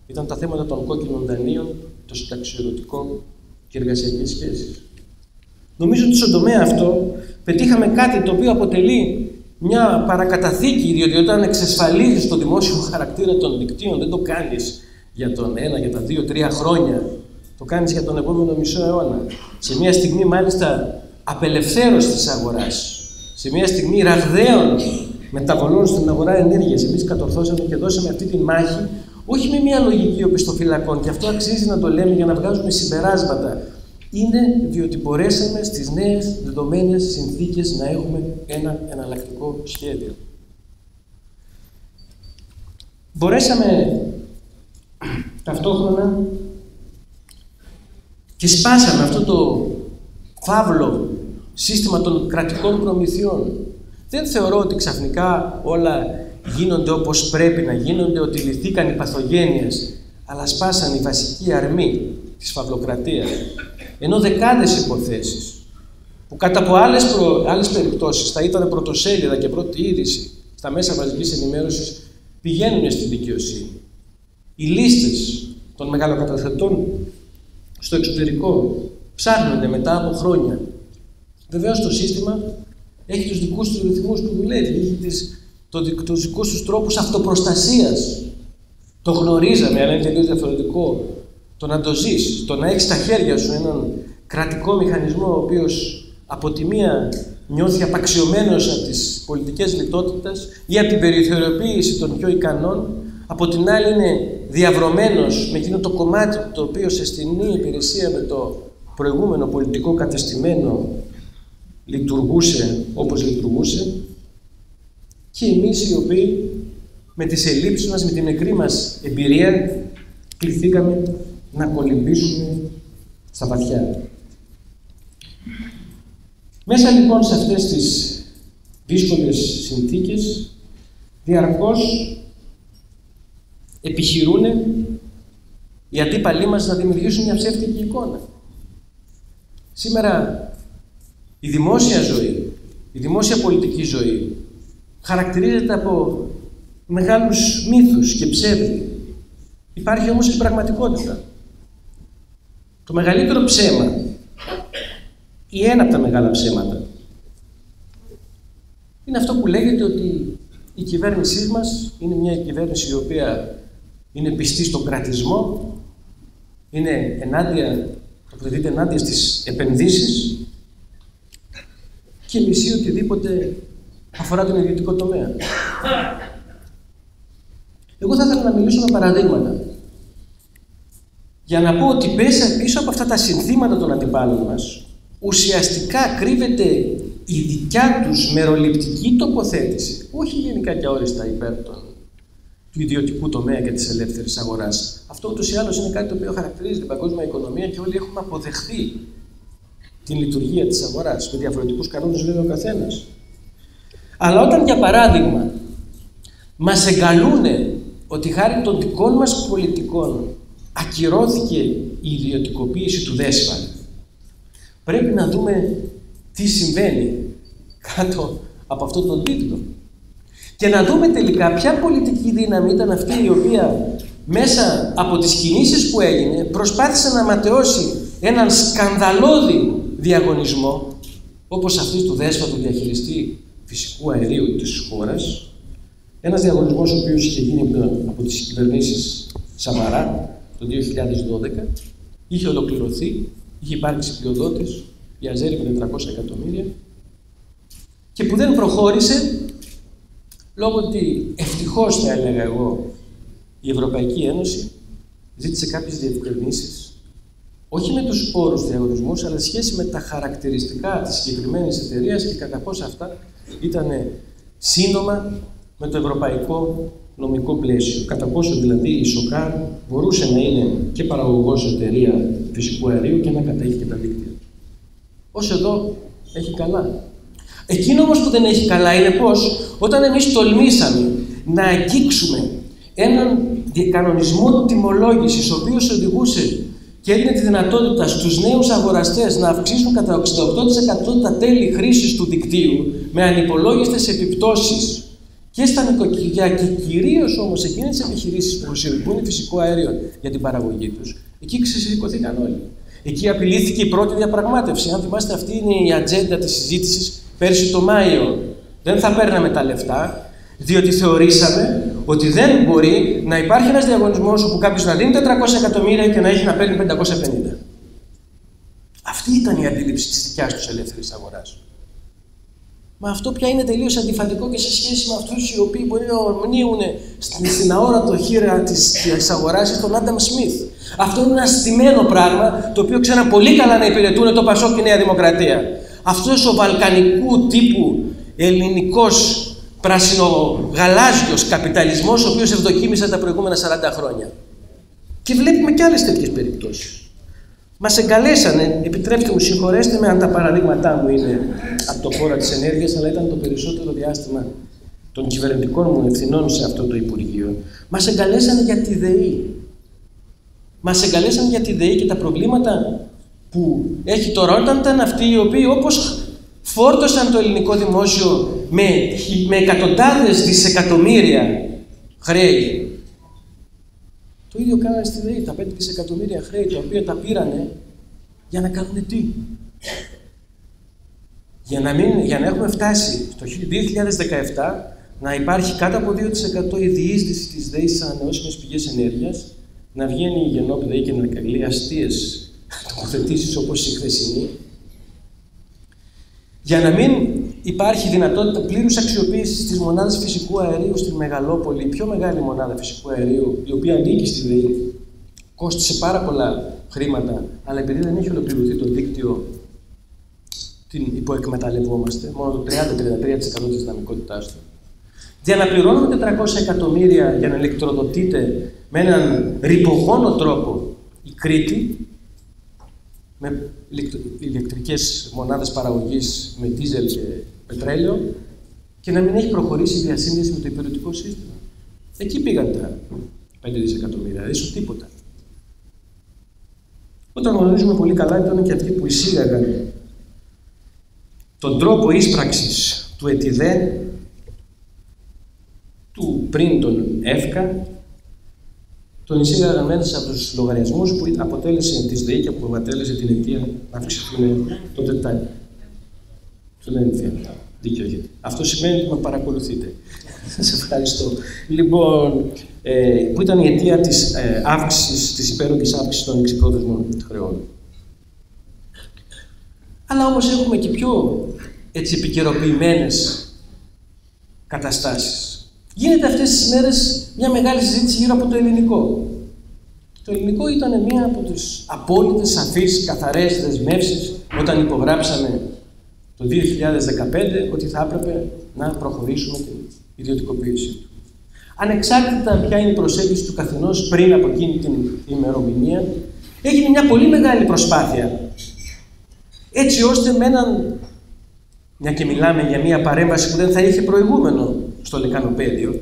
ήταν τα θέματα των κόκκινων δανείων, το συνταξιοδοτικό και εργασιακές σχέσεις. Νομίζω ότι στον τομέα αυτό πετύχαμε κάτι το οποίο αποτελεί μια παρακαταθήκη, διότι όταν εξασφαλίζεις το δημόσιο χαρακτήρα των δικτύων, δεν το κάνεις για τον ένα, για τα δύο, τρία χρόνια. Το κάνεις για τον επόμενο μισό αιώνα. Σε μια στιγμή, μάλιστα, απελευθέρωσης της αγοράς. Σε μια στιγμή ραγδαίων μεταβολών στην αγορά ενέργειας. Εμείς κατορθώσαμε και δώσαμε αυτή τη μάχη, όχι με μια λογική οπισθοφυλακών, και αυτό αξίζει να το λέμε για να βγάζουμε συμπεράσματα. Είναι διότι μπορέσαμε στις νέες δεδομένες συνθήκες να έχουμε ένα εναλλακτικό σχέδιο. Μπορέσαμε ταυτόχρονα και σπάσαμε αυτό το φαύλο σύστημα των κρατικών προμηθειών. Δεν θεωρώ ότι ξαφνικά όλα γίνονται όπως πρέπει να γίνονται, ότι λυθήκαν οι παθογένειες, αλλά σπάσαν η βασική αρμή της φαυλοκρατίας. Ενώ δεκάδες υποθέσεις, που κατά από άλλες, προ... άλλες περιπτώσεις θα ήταν πρωτοσέλιδα και πρώτη είδηση στα μέσα μαζικής ενημέρωσης, πηγαίνουν στην δικαιοσύνη. Οι λίστες των μεγαλοκαταθετών στο εξωτερικό ψάχνονται μετά από χρόνια. Βεβαίως το σύστημα έχει τους δικούς του ρυθμούς που δουλεύει, έχει τις, το, τους δικούς τους τρόπους αυτοπροστασίας. Το γνωρίζαμε, αλλά είναι τελείως διαφορετικό. Το να το ζεις, το να έχεις στα χέρια σου έναν κρατικό μηχανισμό ο οποίος από τη μία νιώθει απαξιωμένος από τις πολιτικές λιτότητες ή από την περιθωριοποίηση των πιο ικανών, από την άλλη είναι διαβρωμένος με εκείνο το κομμάτι το οποίο σε στενή υπηρεσία με το προηγούμενο πολιτικό κατεστημένο λειτουργούσε όπως λειτουργούσε και εμείς οι οποίοι με τις ελλείψεις μας, με την νεκρή μας εμπειρία κληθήκαμε να κολυμπήσουμε στα βαθιά. Μέσα λοιπόν σε αυτές τις δύσκολες συνθήκες διαρκώς επιχειρούν οι αντίπαλοι μας να δημιουργήσουν μια ψεύτικη εικόνα. Σήμερα η δημόσια ζωή, η δημόσια πολιτική ζωή χαρακτηρίζεται από μεγάλους μύθους και ψεύδι. Υπάρχει όμως και πραγματικότητα. Το μεγαλύτερο ψέμα ή ένα από τα μεγάλα ψέματα είναι αυτό που λέγεται ότι η κυβέρνησή μας είναι μια κυβέρνηση η οποία είναι πιστή στον κρατισμό, είναι ενάντια, τοποθετείται ενάντια στις επενδύσεις και μισεί οτιδήποτε αφορά τον ιδιωτικό τομέα. Εγώ θα ήθελα να μιλήσω με παραδείγματα. Για να πω ότι πίσω από αυτά τα συνθήματα των αντιπάλων μας, ουσιαστικά κρύβεται η δικιά τους μεροληπτική τοποθέτηση, όχι γενικά και όριστα υπέρ των, του ιδιωτικού τομέα και της ελεύθερης αγοράς. Αυτό ούτως ή άλλως είναι κάτι το οποίο χαρακτηρίζει την παγκόσμια οικονομία και όλοι έχουμε αποδεχθεί την λειτουργία της αγοράς, με διαφορετικούς κανόνες βέβαια ο καθένας. Αλλά όταν για παράδειγμα μας εγκαλούν ότι χάρη των δικών μας πολιτικών ακυρώθηκε η ιδιωτικοποίηση του δέσπα, πρέπει να δούμε τι συμβαίνει κάτω από αυτό τον τίτλο. Και να δούμε τελικά ποια πολιτική δύναμη ήταν αυτή η οποία μέσα από τις κινήσεις που έγινε προσπάθησε να ματαιώσει έναν σκανδαλώδη διαγωνισμό όπως αυτή του δέσπατου διαχειριστή φυσικού αερίου της χώρας. Ένας διαγωνισμός ο οποίος είχε γίνει από τις κυβερνήσεις Σαμαρά το 2012 είχε ολοκληρωθεί, είχε υπάρξει πλειοδότης η Αζέρη με 400 εκατομμύρια. Και που δεν προχώρησε λόγω ότι ευτυχώς θα έλεγα εγώ η Ευρωπαϊκή Ένωση ζήτησε κάποιες διευκρινήσεις όχι με τους όρους διαγωνισμούς, αλλά σχέση με τα χαρακτηριστικά της συγκεκριμένης εταιρείας και κατά πόσο αυτά ήταν σύντομα με το ευρωπαϊκό νομικό πλαίσιο. Κατά πόσο δηλαδή η ΣΟΚΑΡ μπορούσε να είναι και παραγωγός εταιρεία φυσικού αερίου και να κατέχει και τα δίκτυα. Όσο εδώ έχει καλά. Εκείνο όμως που δεν έχει καλά είναι πως όταν εμείς τολμήσαμε να αγγίξουμε έναν κανονισμό τιμολόγησης ο οποίος οδηγούσε και έδινε τη δυνατότητα στους νέους αγοραστές να αυξήσουν κατά 68% τα τέλη χρήσης του δικτύου με ανυπολόγιστες επιπτώσεις και στα νοικοκυριά και κυρίως όμως εκείνες τις επιχειρήσεις που χρησιμοποιούν φυσικό αέριο για την παραγωγή τους, εκεί ξεσηκωθήκαν όλοι. Εκεί απειλήθηκε η πρώτη διαπραγμάτευση. Αν θυμάστε, αυτή είναι η ατζέντα της συζήτησης πέρσι το Μάιο. Δεν θα παίρναμε τα λεφτά, διότι θεωρήσαμε ότι δεν μπορεί να υπάρχει ένας διαγωνισμός όπου κάποιος να δίνει 400 εκατομμύρια και να έχει να παίρνει 550. Αυτή ήταν η αντίληψη της δικιάς τους ελεύθερης αγοράς. Μα αυτό πια είναι τελείως αντιφατικό και σε σχέση με αυτούς οι οποίοι μπορεί να ομνύουν στην, στην αόρατο χείρα της αγοράς τον Άνταμ Σμιθ. Αυτό είναι ένα στημένο πράγμα το οποίο ξέραν πολύ καλά να υπηρετούν το Πασόκ και η Νέα Δημοκρατία. Αυτός ο βαλκανικού τύπου ελληνικός πράσινο-γαλάζιο καπιταλισμός, ο οποίος ευδοκίμησε τα προηγούμενα 40 χρόνια. Και βλέπουμε και άλλες τέτοιες περιπτώσεις. Μας εγκαλέσανε, επιτρέψτε μου, συγχωρέστε με αν τα παραδείγματά μου είναι από το χώρο της ενέργειας, αλλά ήταν το περισσότερο διάστημα των κυβερνητικών μου ευθυνών σε αυτό το Υπουργείο. Μας εγκαλέσανε για τη ΔΕΗ. Μας εγκαλέσανε για τη ΔΕΗ και τα προβλήματα που έχει τώρα, όταν ήταν αυτοί οι οποίοι όπως φόρτωσαν το ελληνικό δημόσιο με, με εκατοντάδες δισεκατομμύρια χρέη το ίδιο κάνανε στη ΔΕΗ, τα 5 δισεκατομμύρια χρέη, τα οποία τα πήρανε για να κάνουν τι; Για να, μην, για να έχουμε φτάσει το 2017 να υπάρχει κάτω από 2% η διείσδυση της ΔΕΗ στις ανανεώσιμες πηγές ενέργειας, να βγαίνει η γενόπηδα ή και να λέει αστείες τοποθετήσεις όπως η χθεσινή, για να μην υπάρχει δυνατότητα πλήρους αξιοποίησης της μονάδας φυσικού αερίου στην Μεγαλόπολη, η πιο μεγάλη μονάδα φυσικού αερίου, η οποία ανήκει στη ΔΕΗ, κόστησε πάρα πολλά χρήματα, αλλά επειδή δεν έχει ολοκληρωθεί το δίκτυο, την υποεκμεταλλευόμαστε, μόνο το 30-33% της δυναμικότητάς του. Για να πληρώνουμε 400 εκατομμύρια για να ηλεκτροδοτείται με έναν ρηπογόνο τρόπο η Κρήτη, με ηλεκτρικές μονάδες παραγωγής με δίζελ και πετρέλαιο και να μην έχει προχωρήσει η διασύνδεση με το υπηρετικό σύστημα. Εκεί πήγαν τα 5 δισεκατομμύρια, δηλαδή τίποτα. Όταν γνωρίζουμε πολύ καλά ήταν και αυτοί που εισήγαγαν τον τρόπο ίσπραξης του ΕΤΙΔΕ, του πριν τον ΕΦΚΑ, τον εισήγαγαν μέσα από τους λογαριασμούς που αποτέλεσε τη ΔΕΗ και που αποτέλεσε την αιτία να αυξηθούν το τετάλι. Αυτό δεν είναι Δίκιο έχετε. Αυτό σημαίνει ότι με παρακολουθείτε. <laughs> Σας ευχαριστώ. Λοιπόν, ε, που ήταν η αιτία της ε, αύξηση, της υπέροχης αύξηση των εξυπρόθεσμων χρεών. Αλλά όμως έχουμε και πιο έτσι επικαιροποιημένες καταστάσεις. Γίνεται αυτές τις μέρες μια μεγάλη συζήτηση γύρω από το ελληνικό. Το ελληνικό ήταν μία από τις απόλυτες, σαφείς, καθαρές δεσμεύσεις όταν υπογράψαμε το 2015 ότι θα έπρεπε να προχωρήσουμε την ιδιωτικοποίηση του. Ανεξάρτητα ποια είναι η προσέγγιση του καθενός πριν από εκείνη την ημερομηνία, έγινε μια πολύ μεγάλη προσπάθεια έτσι ώστε με έναν, μια και μιλάμε για μια παρέμβαση που δεν θα είχε προηγούμενο στο λεκανοπέδιο,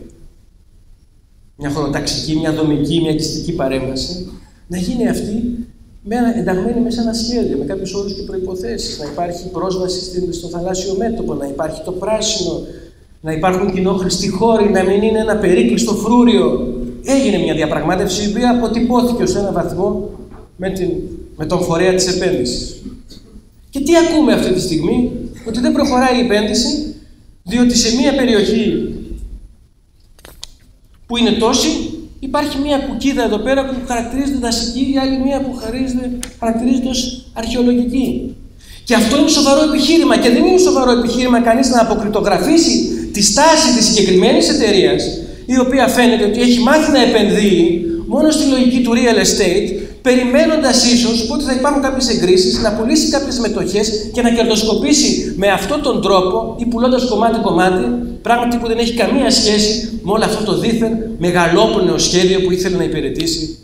μια χρονοταξική, μια δομική, μια κυστική παρέμβαση, να γίνει αυτή με ενταγμένη μέσα ένα σχέδιο, με κάποιους όρους και προποθέσει. Να υπάρχει πρόσβαση στο θαλάσσιο μέτωπο, να υπάρχει το πράσινο, να υπάρχουν κοινόχρηστοι χώροι, να μην είναι ένα περίκλειστο φρούριο. Έγινε μια διαπραγμάτευση η οποία αποτυπώθηκε ως ένα βαθμό με, την, με τον φορέα της επένδυσης. Και τι ακούμε αυτή τη στιγμή, ότι δεν προχωράει η επένδυση, διότι σε μια περιοχή που είναι τόση, υπάρχει μια κουκίδα εδώ πέρα που χαρακτηρίζεται δασική, η άλλη μια που χαρακτηρίζεται ως αρχαιολογική. Και αυτό είναι σοβαρό επιχείρημα και δεν είναι σοβαρό επιχείρημα κανείς να αποκριτογραφήσει τη στάση της συγκεκριμένης εταιρείας, η οποία φαίνεται ότι έχει μάθει να επενδύει μόνο στη λογική του real estate περιμένοντας ίσως ότι θα υπάρχουν κάποιες εγκρίσεις, να πουλήσει κάποιες μετοχές και να κερδοσκοπήσει με αυτόν τον τρόπο ή πουλώντας κομμάτι-κομμάτι, πράγματι που δεν έχει καμία σχέση με όλο αυτό το δίθεν μεγαλόπνοο σχέδιο που ήθελε να υπηρετήσει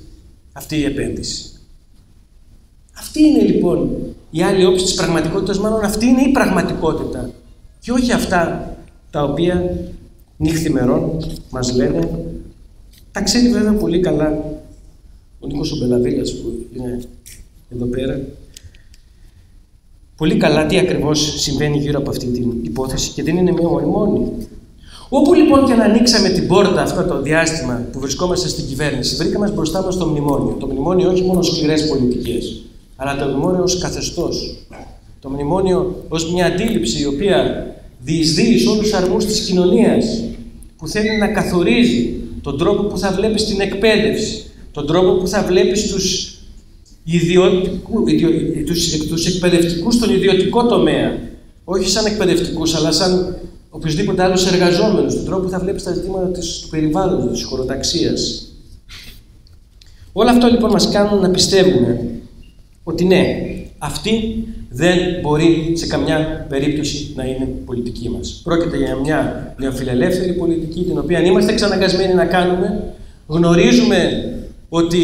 αυτή η επένδυση. Αυτή είναι λοιπόν η άλλη όψη της πραγματικότητας, μάλλον αυτή είναι η πραγματικότητα. Και όχι αυτά τα οποία νύχθημερών μας λένε. Τα ξέρει βέβαια πολύ καλά ο Νίκος Ομπελαβίλας που είναι εδώ πέρα, πολύ καλά τι ακριβώς συμβαίνει γύρω από αυτή την υπόθεση και δεν είναι μία μόνη. Όπου λοιπόν και να ανοίξαμε την πόρτα αυτό το διάστημα που βρισκόμαστε στην κυβέρνηση, βρήκαμε μπροστά μας το μνημόνιο. Το μνημόνιο όχι μόνο σκληρές πολιτικές, αλλά το μνημόνιο ως καθεστώς. Το μνημόνιο ως μια αντίληψη η οποία διεισδύει σε όλους τους αρμού της κοινωνίας, που θέλει να καθορίζει τον τρόπο που θα βλέπει την εκπαίδευση, τον τρόπο που θα βλέπεις τους, ιδιωτικού, τους, τους εκπαιδευτικούς στον ιδιωτικό τομέα όχι σαν εκπαιδευτικούς, αλλά σαν οποιοδήποτε άλλο εργαζόμενο, τον τρόπο που θα βλέπεις τα ζητήματα της, του περιβάλλοντος, της χωροταξίας. Όλα αυτό λοιπόν μας κάνουν να πιστεύουμε ότι ναι, αυτή δεν μπορεί σε καμιά περίπτωση να είναι πολιτική μας. Πρόκειται για μια νεοφιλελεύθερη πολιτική, την οποία αν είμαστε ξαναγκασμένοι να κάνουμε, γνωρίζουμε ότι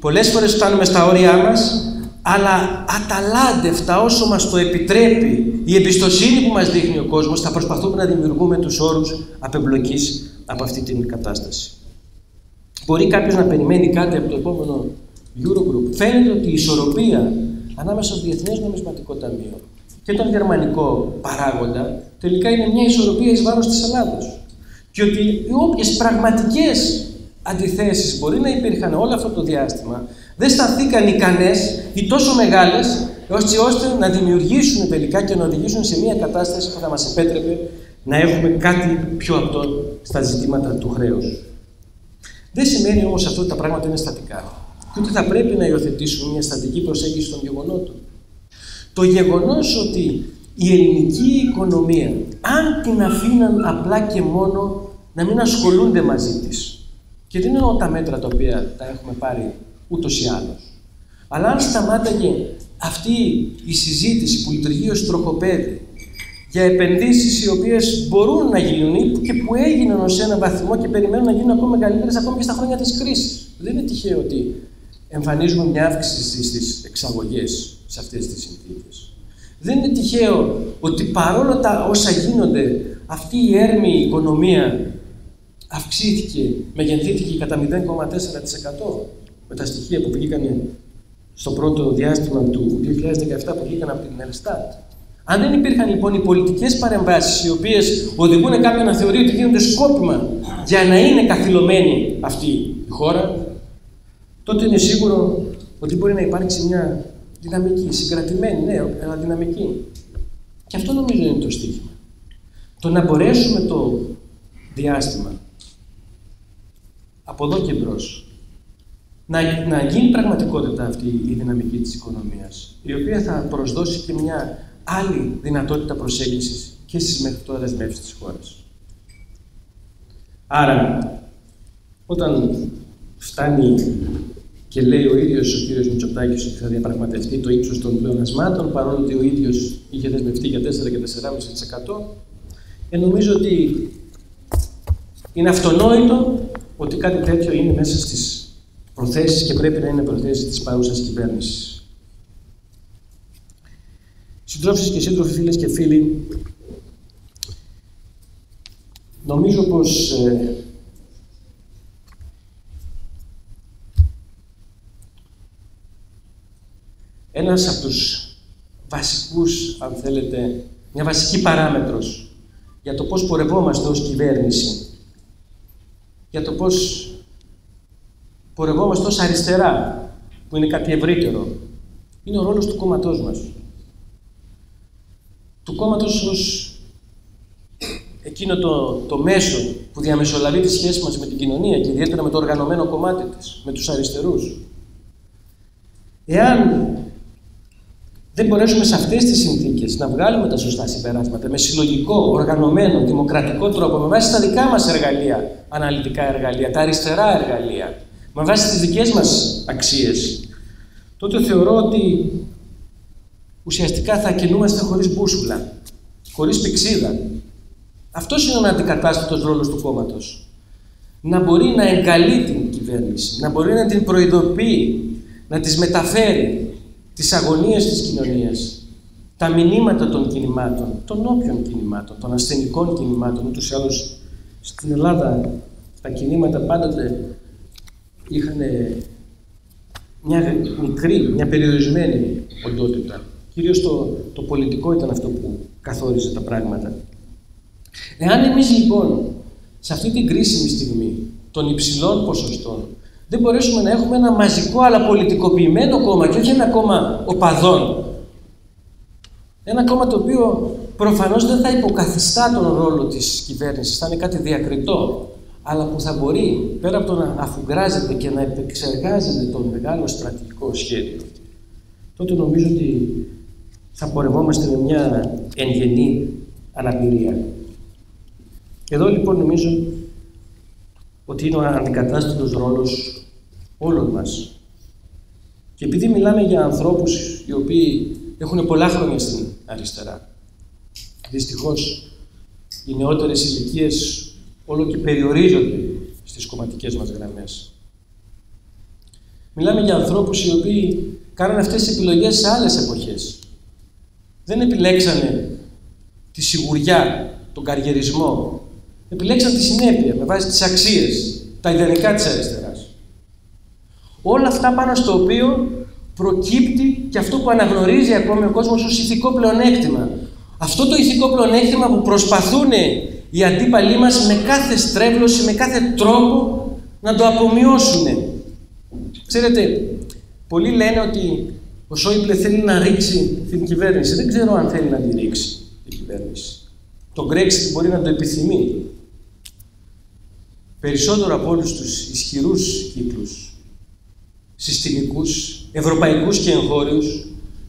πολλές φορές φτάνουμε στα όρια μας, αλλά αταλάντευτα όσο μας το επιτρέπει η εμπιστοσύνη που μας δείχνει ο κόσμος, θα προσπαθούμε να δημιουργούμε τους όρους απεμπλοκής από αυτή την κατάσταση. Μπορεί κάποιος να περιμένει κάτι από το επόμενο Eurogroup. Φαίνεται ότι η ισορροπία ανάμεσα στο Διεθνές Νομισματικό Ταμείο και τον γερμανικό παράγοντα τελικά είναι μια ισορροπία εις βάρος της Ελλάδος. Και ότι όποιες πραγματικές αντιθέσεις μπορεί να υπήρχαν όλο αυτό το διάστημα δεν σταθήκαν ικανές ή τόσο μεγάλες ώστε, ώστε να δημιουργήσουν τελικά και να οδηγήσουν σε μια κατάσταση που θα μας επέτρεπε να έχουμε κάτι πιο απτό στα ζητήματα του χρέους. Δεν σημαίνει όμως αυτό ότι τα πράγματα είναι στατικά και ότι θα πρέπει να υιοθετήσουμε μια στατική προσέγγιση των γεγονότων. Το γεγονός ότι η ελληνική οικονομία, αν την αφήναν απλά και μόνο να μην ασχολούνται μαζί της, και δεν εννοώ τα μέτρα τα οποία τα έχουμε πάρει ούτως ή άλλως, αλλά αν σταμάταγε αυτή η συζήτηση που λειτουργεί ως τροχοπέδι για επενδύσεις οι οποίες μπορούν να γίνουν και που έγιναν ως ένα βαθμό και περιμένουν να γίνουν ακόμα μεγαλύτερες ακόμα και στα χρόνια της κρίσης. Δεν είναι τυχαίο ότι εμφανίζουμε μια αύξηση στις εξαγωγές σε αυτές τις συνθήκες. Δεν είναι τυχαίο ότι παρόλο τα όσα γίνονται, αυτή η έρμη οικονομία αυξήθηκε, μεγενθήθηκε κατά 0,4% με τα στοιχεία που βγήκαν στο πρώτο διάστημα του 2017 που βγήκαν από την Ελστάτ. Αν δεν υπήρχαν λοιπόν οι πολιτικές παρεμβάσεις οι οποίες οδηγούν κάποιον να θεωρεί ότι γίνονται σκόπιμα για να είναι καθυλωμένη αυτή η χώρα, τότε είναι σίγουρο ότι μπορεί να υπάρξει μια δυναμική, συγκρατημένη, ναι, αλλά δυναμική. Και αυτό νομίζω είναι το στίχημα. Το να μπορέσουμε το διάστημα από εδώ και μπρος να, να γίνει πραγματικότητα αυτή η δυναμική της οικονομίας, η οποία θα προσδώσει και μια άλλη δυνατότητα προσέγγισης και στις μέχρι τώρα δεσμεύσεις της χώρας. Άρα, όταν φτάνει και λέει ο ίδιος ο κύριος Μητσοτάκης ότι θα διαπραγματευτεί το ύψος των πλεονασμάτων, παρόλο ότι ο ίδιος είχε δεσμευτεί για 4 και 4,5%. Ε, νομίζω ότι είναι αυτονόητο ότι κάτι τέτοιο είναι μέσα στις προθέσεις και πρέπει να είναι προθέσεις της παρούσας κυβέρνησης. Συντρόφοι και σύντροφοι, φίλες και φίλοι, νομίζω πως ε, ένας από τους βασικούς, αν θέλετε, μια βασική παράμετρος για το πώς πορευόμαστε ως κυβέρνηση, για το πώς πορευόμαστε ως αριστερά, που είναι κάτι ευρύτερο, είναι ο ρόλος του κόμματός μας. Του κόμματος ως εκείνο το, το μέσο που διαμεσολαβεί τη σχέση μας με την κοινωνία και ιδιαίτερα με το οργανωμένο κομμάτι της, με τους αριστερούς. Εάν δεν μπορέσουμε σε αυτές τις συνθήκες να βγάλουμε τα σωστά συμπεράσματα με συλλογικό, οργανωμένο, δημοκρατικό τρόπο, με βάση τα δικά μας εργαλεία, αναλυτικά εργαλεία, τα αριστερά εργαλεία, με βάση τις δικές μας αξίες, τότε θεωρώ ότι ουσιαστικά θα κινούμαστε χωρίς μπούσουλα, χωρίς πηξίδα. Αυτός είναι ο αντικατάστατος ρόλος του κόμματος. Να μπορεί να εγκαλεί την κυβέρνηση, να μπορεί να την προειδοποιεί, να τις μεταφέρει, τις αγωνίες της κοινωνίας, τα μηνύματα των κινημάτων, των όποιων κινημάτων, των ασθενικών κινημάτων, ούτως ή άλλως στην Ελλάδα τα κινήματα πάντοτε είχαν μια μικρή, μια περιορισμένη οντότητα. Κυρίως το, το πολιτικό ήταν αυτό που καθόριζε τα πράγματα. Εάν εμείς λοιπόν σε αυτή την κρίσιμη στιγμή των υψηλών ποσοστών δεν μπορέσουμε να έχουμε ένα μαζικό αλλά πολιτικοποιημένο κόμμα και όχι ένα κόμμα οπαδών. Ένα κόμμα το οποίο προφανώς δεν θα υποκαθιστά τον ρόλο της κυβέρνησης, θα είναι κάτι διακριτό, αλλά που θα μπορεί πέρα από το να αφουγκράζεται και να επεξεργάζεται το μεγάλο στρατηγικό σχέδιο. Τότε νομίζω ότι θα πορευόμαστε με μια εν γενή αναπηρία. Εδώ λοιπόν νομίζω ότι είναι ο αντικατάστατος ρόλος όλων μας. Και επειδή μιλάμε για ανθρώπους οι οποίοι έχουν πολλά χρόνια στην αριστερά, δυστυχώς οι νεότερες ηλικίες όλο και περιορίζονται στις κομματικές μας γραμμές. Μιλάμε για ανθρώπους οι οποίοι κάνανε αυτές τις επιλογές σε άλλες εποχές. Δεν επιλέξανε τη σιγουριά, τον καριερισμό. Επιλέξαν τη συνέπεια με βάση τις αξίες, τα ιδανικά της αριστεράς. Όλα αυτά πάνω στο οποίο προκύπτει και αυτό που αναγνωρίζει ακόμη ο κόσμος ως ηθικό πλεονέκτημα. Αυτό το ηθικό πλεονέκτημα που προσπαθούν οι αντίπαλοι μας με κάθε στρέβλωση, με κάθε τρόπο να το απομειώσουν. Ξέρετε, πολλοί λένε ότι ο Σόιμπλε θέλει να ρίξει την κυβέρνηση. Δεν ξέρω αν θέλει να τη ρίξει την κυβέρνηση. Το Brexit μπορεί να το επιθυμεί. Περισσότερο από όλους τους ισχυρούς κύκλους, συστημικούς, ευρωπαϊκούς και εγχώριους,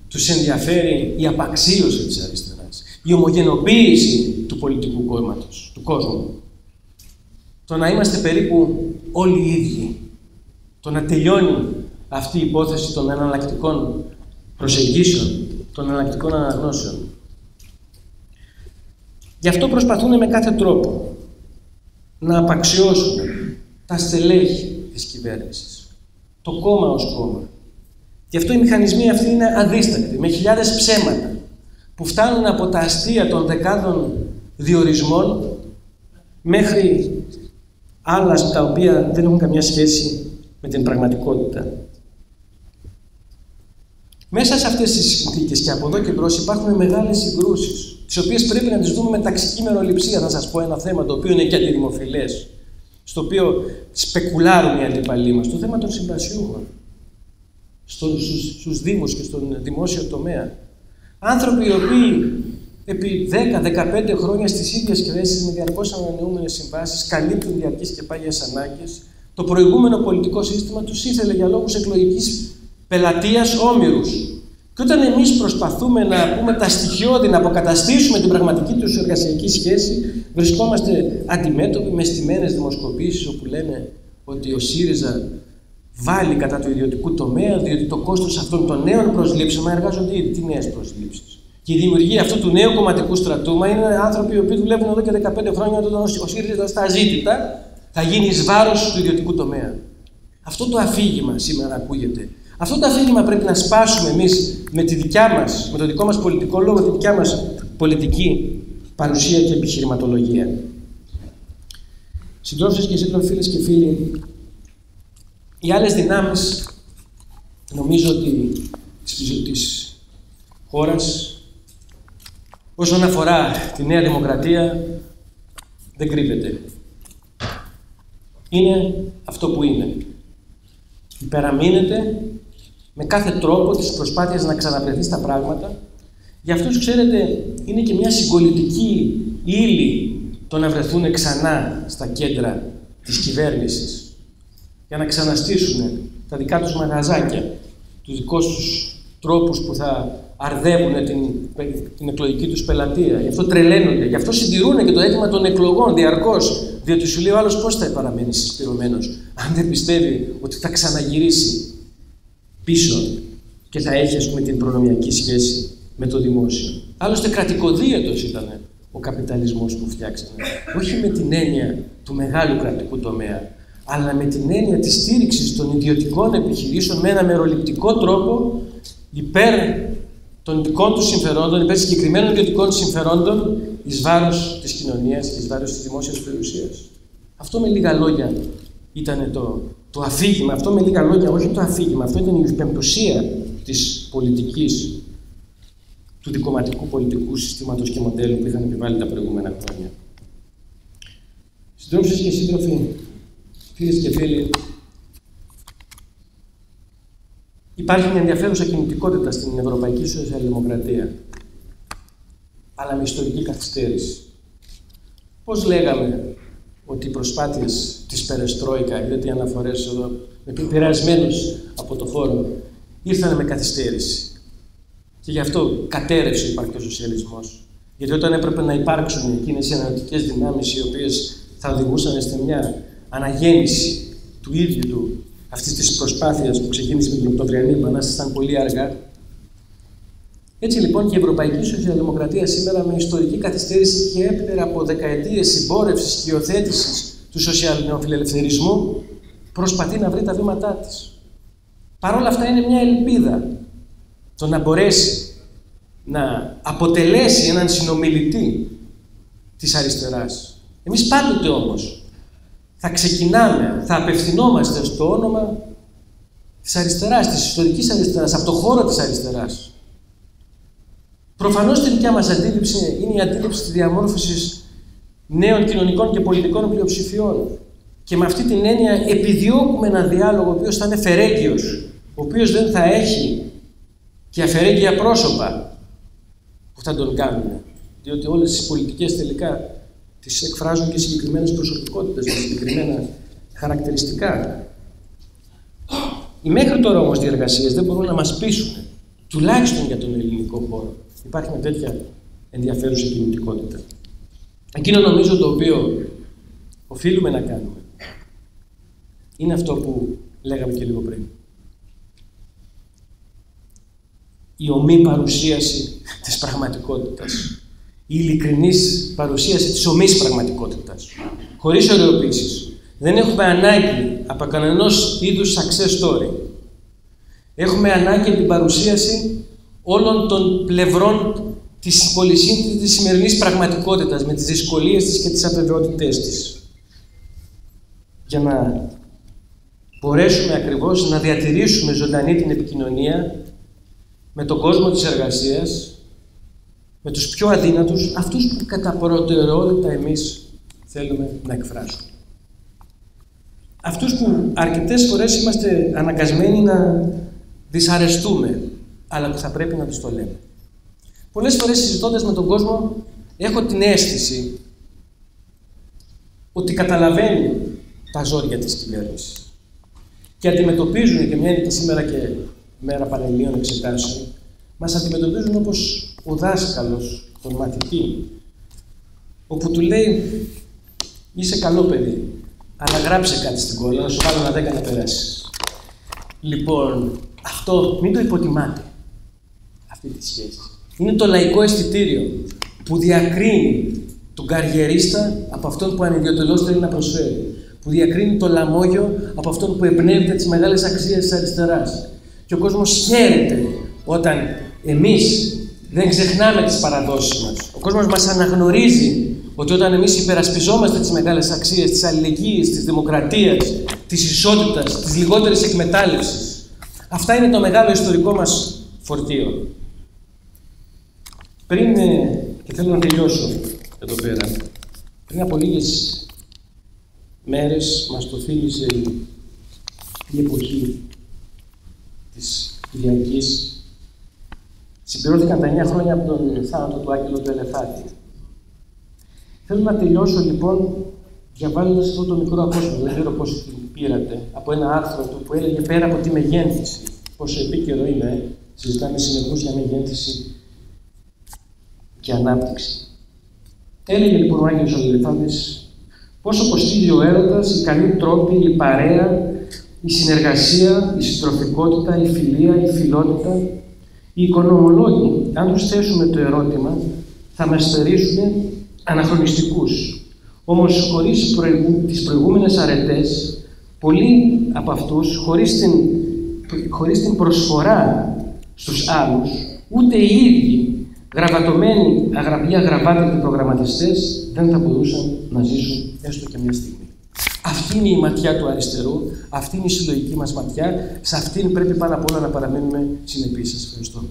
τους ενδιαφέρει η απαξίωση της αριστεράς, η ομογενοποίηση του πολιτικού κόμματος, του κόσμου. Το να είμαστε περίπου όλοι οι ίδιοι, το να τελειώνει αυτή η υπόθεση των εναλλακτικών προσεγγίσεων, των εναλλακτικών αναγνώσεων. Γι' αυτό προσπαθούν με κάθε τρόπο να απαξιώσουν τα στελέχη της κυβέρνησης, το κόμμα ως κόμμα. Γι' αυτό οι μηχανισμοί αυτοί είναι αδίστακτοι, με χιλιάδες ψέματα, που φτάνουν από τα αστεία των δεκάδων διορισμών μέχρι άλλα τα οποία δεν έχουν καμιά σχέση με την πραγματικότητα. Μέσα σε αυτές τις συνθήκες και από εδώ και μπρος υπάρχουν μεγάλες συγκρούσεις, τις οποίες πρέπει να τις δούμε με ταξική μεροληψία. Θα σας πω ένα θέμα το οποίο είναι και αντιδημοφιλές, στο οποίο σπεκουλάρουν οι αντιπαλοί μας, το θέμα των συμπασιούχων, στους, στους δήμους και στον δημόσιο τομέα. Άνθρωποι οι οποίοι επί 10-15 χρόνια στις ίδιες θέσει με διαρκώς ανανεούμενες συμβάσεις καλύπτουν διαρκείς και πάγιες ανάγκες, το προηγούμενο πολιτικό σύστημα τους ήθελε για λόγους εκλογικής πελατείας όμοιρους. Και όταν εμείς προσπαθούμε να πούμε τα στοιχειώδη, να αποκαταστήσουμε την πραγματική τους εργασιακή σχέση, βρισκόμαστε αντιμέτωποι με στιμένες δημοσκοπήσεις όπου λένε ότι ο ΣΥΡΙΖΑ βάλει κατά του ιδιωτικού τομέα, διότι το κόστος αυτών των νέων προσλήψεων, μα εργάζονται ήδη τι νέες προσλήψεις. Και η δημιουργία αυτού του νέου κομματικού στρατού, μα είναι άνθρωποι οι οποίοι δουλεύουν εδώ και 15 χρόνια όταν ο ΣΥΡΙΖΑ στα ζήτητα θα γίνει εις βάρος του ιδιωτικού τομέα. Αυτό το αφήγημα σήμερα ακούγεται. Αυτό το αφήγημα πρέπει να σπάσουμε εμείς με τη δικιά μας, με το δικό μας πολιτικό λόγο, τη δικιά μας πολιτική παρουσία και επιχειρηματολογία. Συντρόφιε και σύντροφοι, φίλες και φίλοι, οι άλλες δυνάμεις νομίζω ότι της χώρας Όσον αφορά τη Νέα Δημοκρατία, δεν κρύβεται. Είναι αυτό που είναι. Υπεραμείνεται με κάθε τρόπο τις προσπάθειες να ξαναβρεθεί στα πράγματα. Για αυτούς, ξέρετε, είναι και μια συγκολητική ύλη το να βρεθούν ξανά στα κέντρα της κυβέρνησης για να ξαναστήσουν τα δικά τους μαγαζάκια, τους δικούς τους τρόπους που θα αρδεύουν την, την εκλογική τους πελατεία. Γι' αυτό τρελαίνονται. Γι' αυτό συντηρούν και το αίτημα των εκλογών διαρκώς. Διότι σου λέει ο άλλος πώς θα παραμένεις συσπηρωμένος, αν δεν πιστεύει ότι θα ξαναγυρίσει πίσω και θα έχει ας πούμε, την προνομιακή σχέση με το δημόσιο. Άλλωστε, κρατικοδίαιτος ήταν ο καπιταλισμός που φτιάξαμε. Όχι με την έννοια του μεγάλου κρατικού τομέα, αλλά με την έννοια της στήριξης των ιδιωτικών επιχειρήσεων με ένα μεροληπτικό τρόπο υπέρ των δικών τους συμφερόντων, υπέρ συγκεκριμένων ιδιωτικών συμφερόντων, εις βάρος της κοινωνίας και εις βάρος της δημόσιας περιουσίας. Αυτό με λίγα λόγια ήταν το, το αφήγημα. Αυτό με λίγα λόγια, όχι το αφήγημα, αυτό ήταν η πεμπτουσία της πολιτικής του δικοματικού πολιτικού συστήματος και μοντέλου που είχαν επιβάλει τα προηγούμενα χρόνια. Συντρόφιε και σύντροφοι, φίλες και φίλοι, Υπάρχει μια ενδιαφέρουσα κινητικότητα στην Ευρωπαϊκή Σοσιαλδημοκρατία, αλλά με ιστορική καθυστέρηση. Πώς λέγαμε ότι οι προσπάθειες της Περεστρόικα, είδατε οι αναφορές εδώ, πειρασμένους από το φόρο, ήρθαν με καθυστέρηση. Και γι' αυτό κατέρευσε υπάρχει ο σοσιαλισμός. Γιατί όταν έπρεπε να υπάρξουν εκείνες οι αναλυτικέ δυνάμεις οι οποίες θα οδηγούσαν σε μια αναγέννηση του ίδιου του αυτής της προσπάθειας που ξεκίνησε με την Οκτωβριανή Επανάσταση, ήταν πολύ αργά. Έτσι λοιπόν και η Ευρωπαϊκή Σοσιαλδημοκρατία σήμερα με ιστορική καθυστέρηση και έπτερα από δεκαετίες συμπόρευσης και υιοθέτησης του σοσιαλνεοφιλελευθερισμού προσπαθεί να βρει τα βήματά της. Παρ' όλα αυτά είναι μια ελπίδα το να μπορέσει να αποτελέσει έναν συνομιλητή της αριστεράς. Εμείς πάντοτε όμως θα ξεκινάμε, θα απευθυνόμαστε στο όνομα της αριστεράς, της ιστορικής αριστεράς, από το χώρο της αριστεράς. Προφανώς τη δικιά μας αντίληψη είναι η αντίληψη της διαμόρφωσης νέων κοινωνικών και πολιτικών πλειοψηφιών. Και με αυτή την έννοια επιδιώκουμε ένα διάλογο ο οποίος θα είναι φερέγγιος, ο οποίος δεν θα έχει και αφαιρέγγια πρόσωπα που θα τον κάνουν. Διότι όλες τις πολιτικές τελικά τις εκφράζουν και συγκεκριμένες προσωπικότητες με συγκεκριμένα χαρακτηριστικά. Οι μέχρι τώρα όμως διεργασίες δεν μπορούν να μας πείσουν, τουλάχιστον για τον ελληνικό χώρο. Υπάρχει μια τέτοια ενδιαφέρουσα κινητικότητα. Εκείνο νομίζω το οποίο οφείλουμε να κάνουμε είναι αυτό που λέγαμε και λίγο πριν. η ομή παρουσίαση της πραγματικότητας. Η ειλικρινής παρουσίαση της ομής πραγματικότητας. Χωρίς ωρεοποίησεις. Δεν έχουμε ανάγκη από κανενός είδους success story. Έχουμε ανάγκη από την παρουσίαση όλων των πλευρών της πολυσύνθετης σημερινής πραγματικότητας με τις δυσκολίες της και τις αβεβαιότητές της. Για να μπορέσουμε ακριβώς να διατηρήσουμε ζωντανή την επικοινωνία με τον κόσμο της εργασίας, με τους πιο αδύνατους, αυτούς που κατά προτεραιότητα εμείς θέλουμε να εκφράσουμε. Αυτούς που αρκετές φορές είμαστε αναγκασμένοι να δυσαρεστούμε, αλλά που θα πρέπει να τους το λέμε. Πολλές φορές συζητώντας με τον κόσμο, έχω την αίσθηση ότι καταλαβαίνει τα ζόρια της κυβέρνησης και αντιμετωπίζουν και μια είναι και σήμερα και μέρα πανελλήνων εξετάσεων, μας αντιμετωπίζουν όπως ο δάσκαλος, τον μαθητή, όπου του λέει «Είσαι καλό παιδί, αλλά γράψε κάτι στην κόλλα, να σου βάλω ένα δέκα να περάσεις. Λοιπόν, αυτό μην το υποτιμάτε, αυτή τη σχέση. Είναι το λαϊκό αισθητήριο που διακρίνει τον καριερίστα από αυτόν που ανιδιοτελώς θέλει να προσφέρει. Που διακρίνει το λαμόγιο από αυτόν που εμπνέεται τις μεγάλες αξίες της αριστεράς. Και ο κόσμος χαίρεται όταν εμείς δεν ξεχνάμε τις παραδόσεις μας. Ο κόσμος μας αναγνωρίζει ότι όταν εμείς υπερασπιζόμαστε τις μεγάλες αξίες της αλληλεγγύης, της δημοκρατίας, της ισότητας, της λιγότερης εκμετάλλευσης. Αυτά είναι το μεγάλο ιστορικό μας φορτίο. Πριν, ε, και θέλω να τελειώσω εδώ πέρα, πριν από λίγες μέρες μας το φίλησε η εποχή της Κυριακής Συμπληρώθηκαν τα 9 χρόνια από τον θάνατο του Άγγελου του Ελεφάτη. Θέλω να τελειώσω λοιπόν διαβάζοντας αυτό το μικρό απόσπασμα, δεν ξέρω πώς την πήρατε, από ένα άρθρο του που έλεγε πέρα από τη μεγένθηση. Πόσο επίκαιρο είναι, συζητάμε συνεχώς για μεγένθηση και ανάπτυξη. Έλεγε λοιπόν ο Άγγελος ο Ελεφάντης πόσο κοστίζει ο έρωτας, η καλή τρόπη, η παρέα, η συνεργασία, η συντροφικότητα, η φιλία, η φιλότητα, οι οικονομολόγοι, αν τους θέσουμε το ερώτημα, θα μας θεωρήσουν αναχρονιστικούς. Όμως, χωρίς προηγου... τις προηγούμενες αρετές, πολλοί από αυτούς, χωρίς την, χωρίς την προσφορά στους άλλους, ούτε οι ίδιοι, γραβατωμένοι αγραβιά γραβάτα προγραμματιστές, δεν θα μπορούσαν να ζήσουν έστω και μια στιγμή. Αυτή είναι η ματιά του αριστερού, αυτή είναι η συλλογική μας ματιά, σε αυτήν πρέπει πάνω απ' όλα να παραμείνουμε συνεπείς. Σας ευχαριστώ.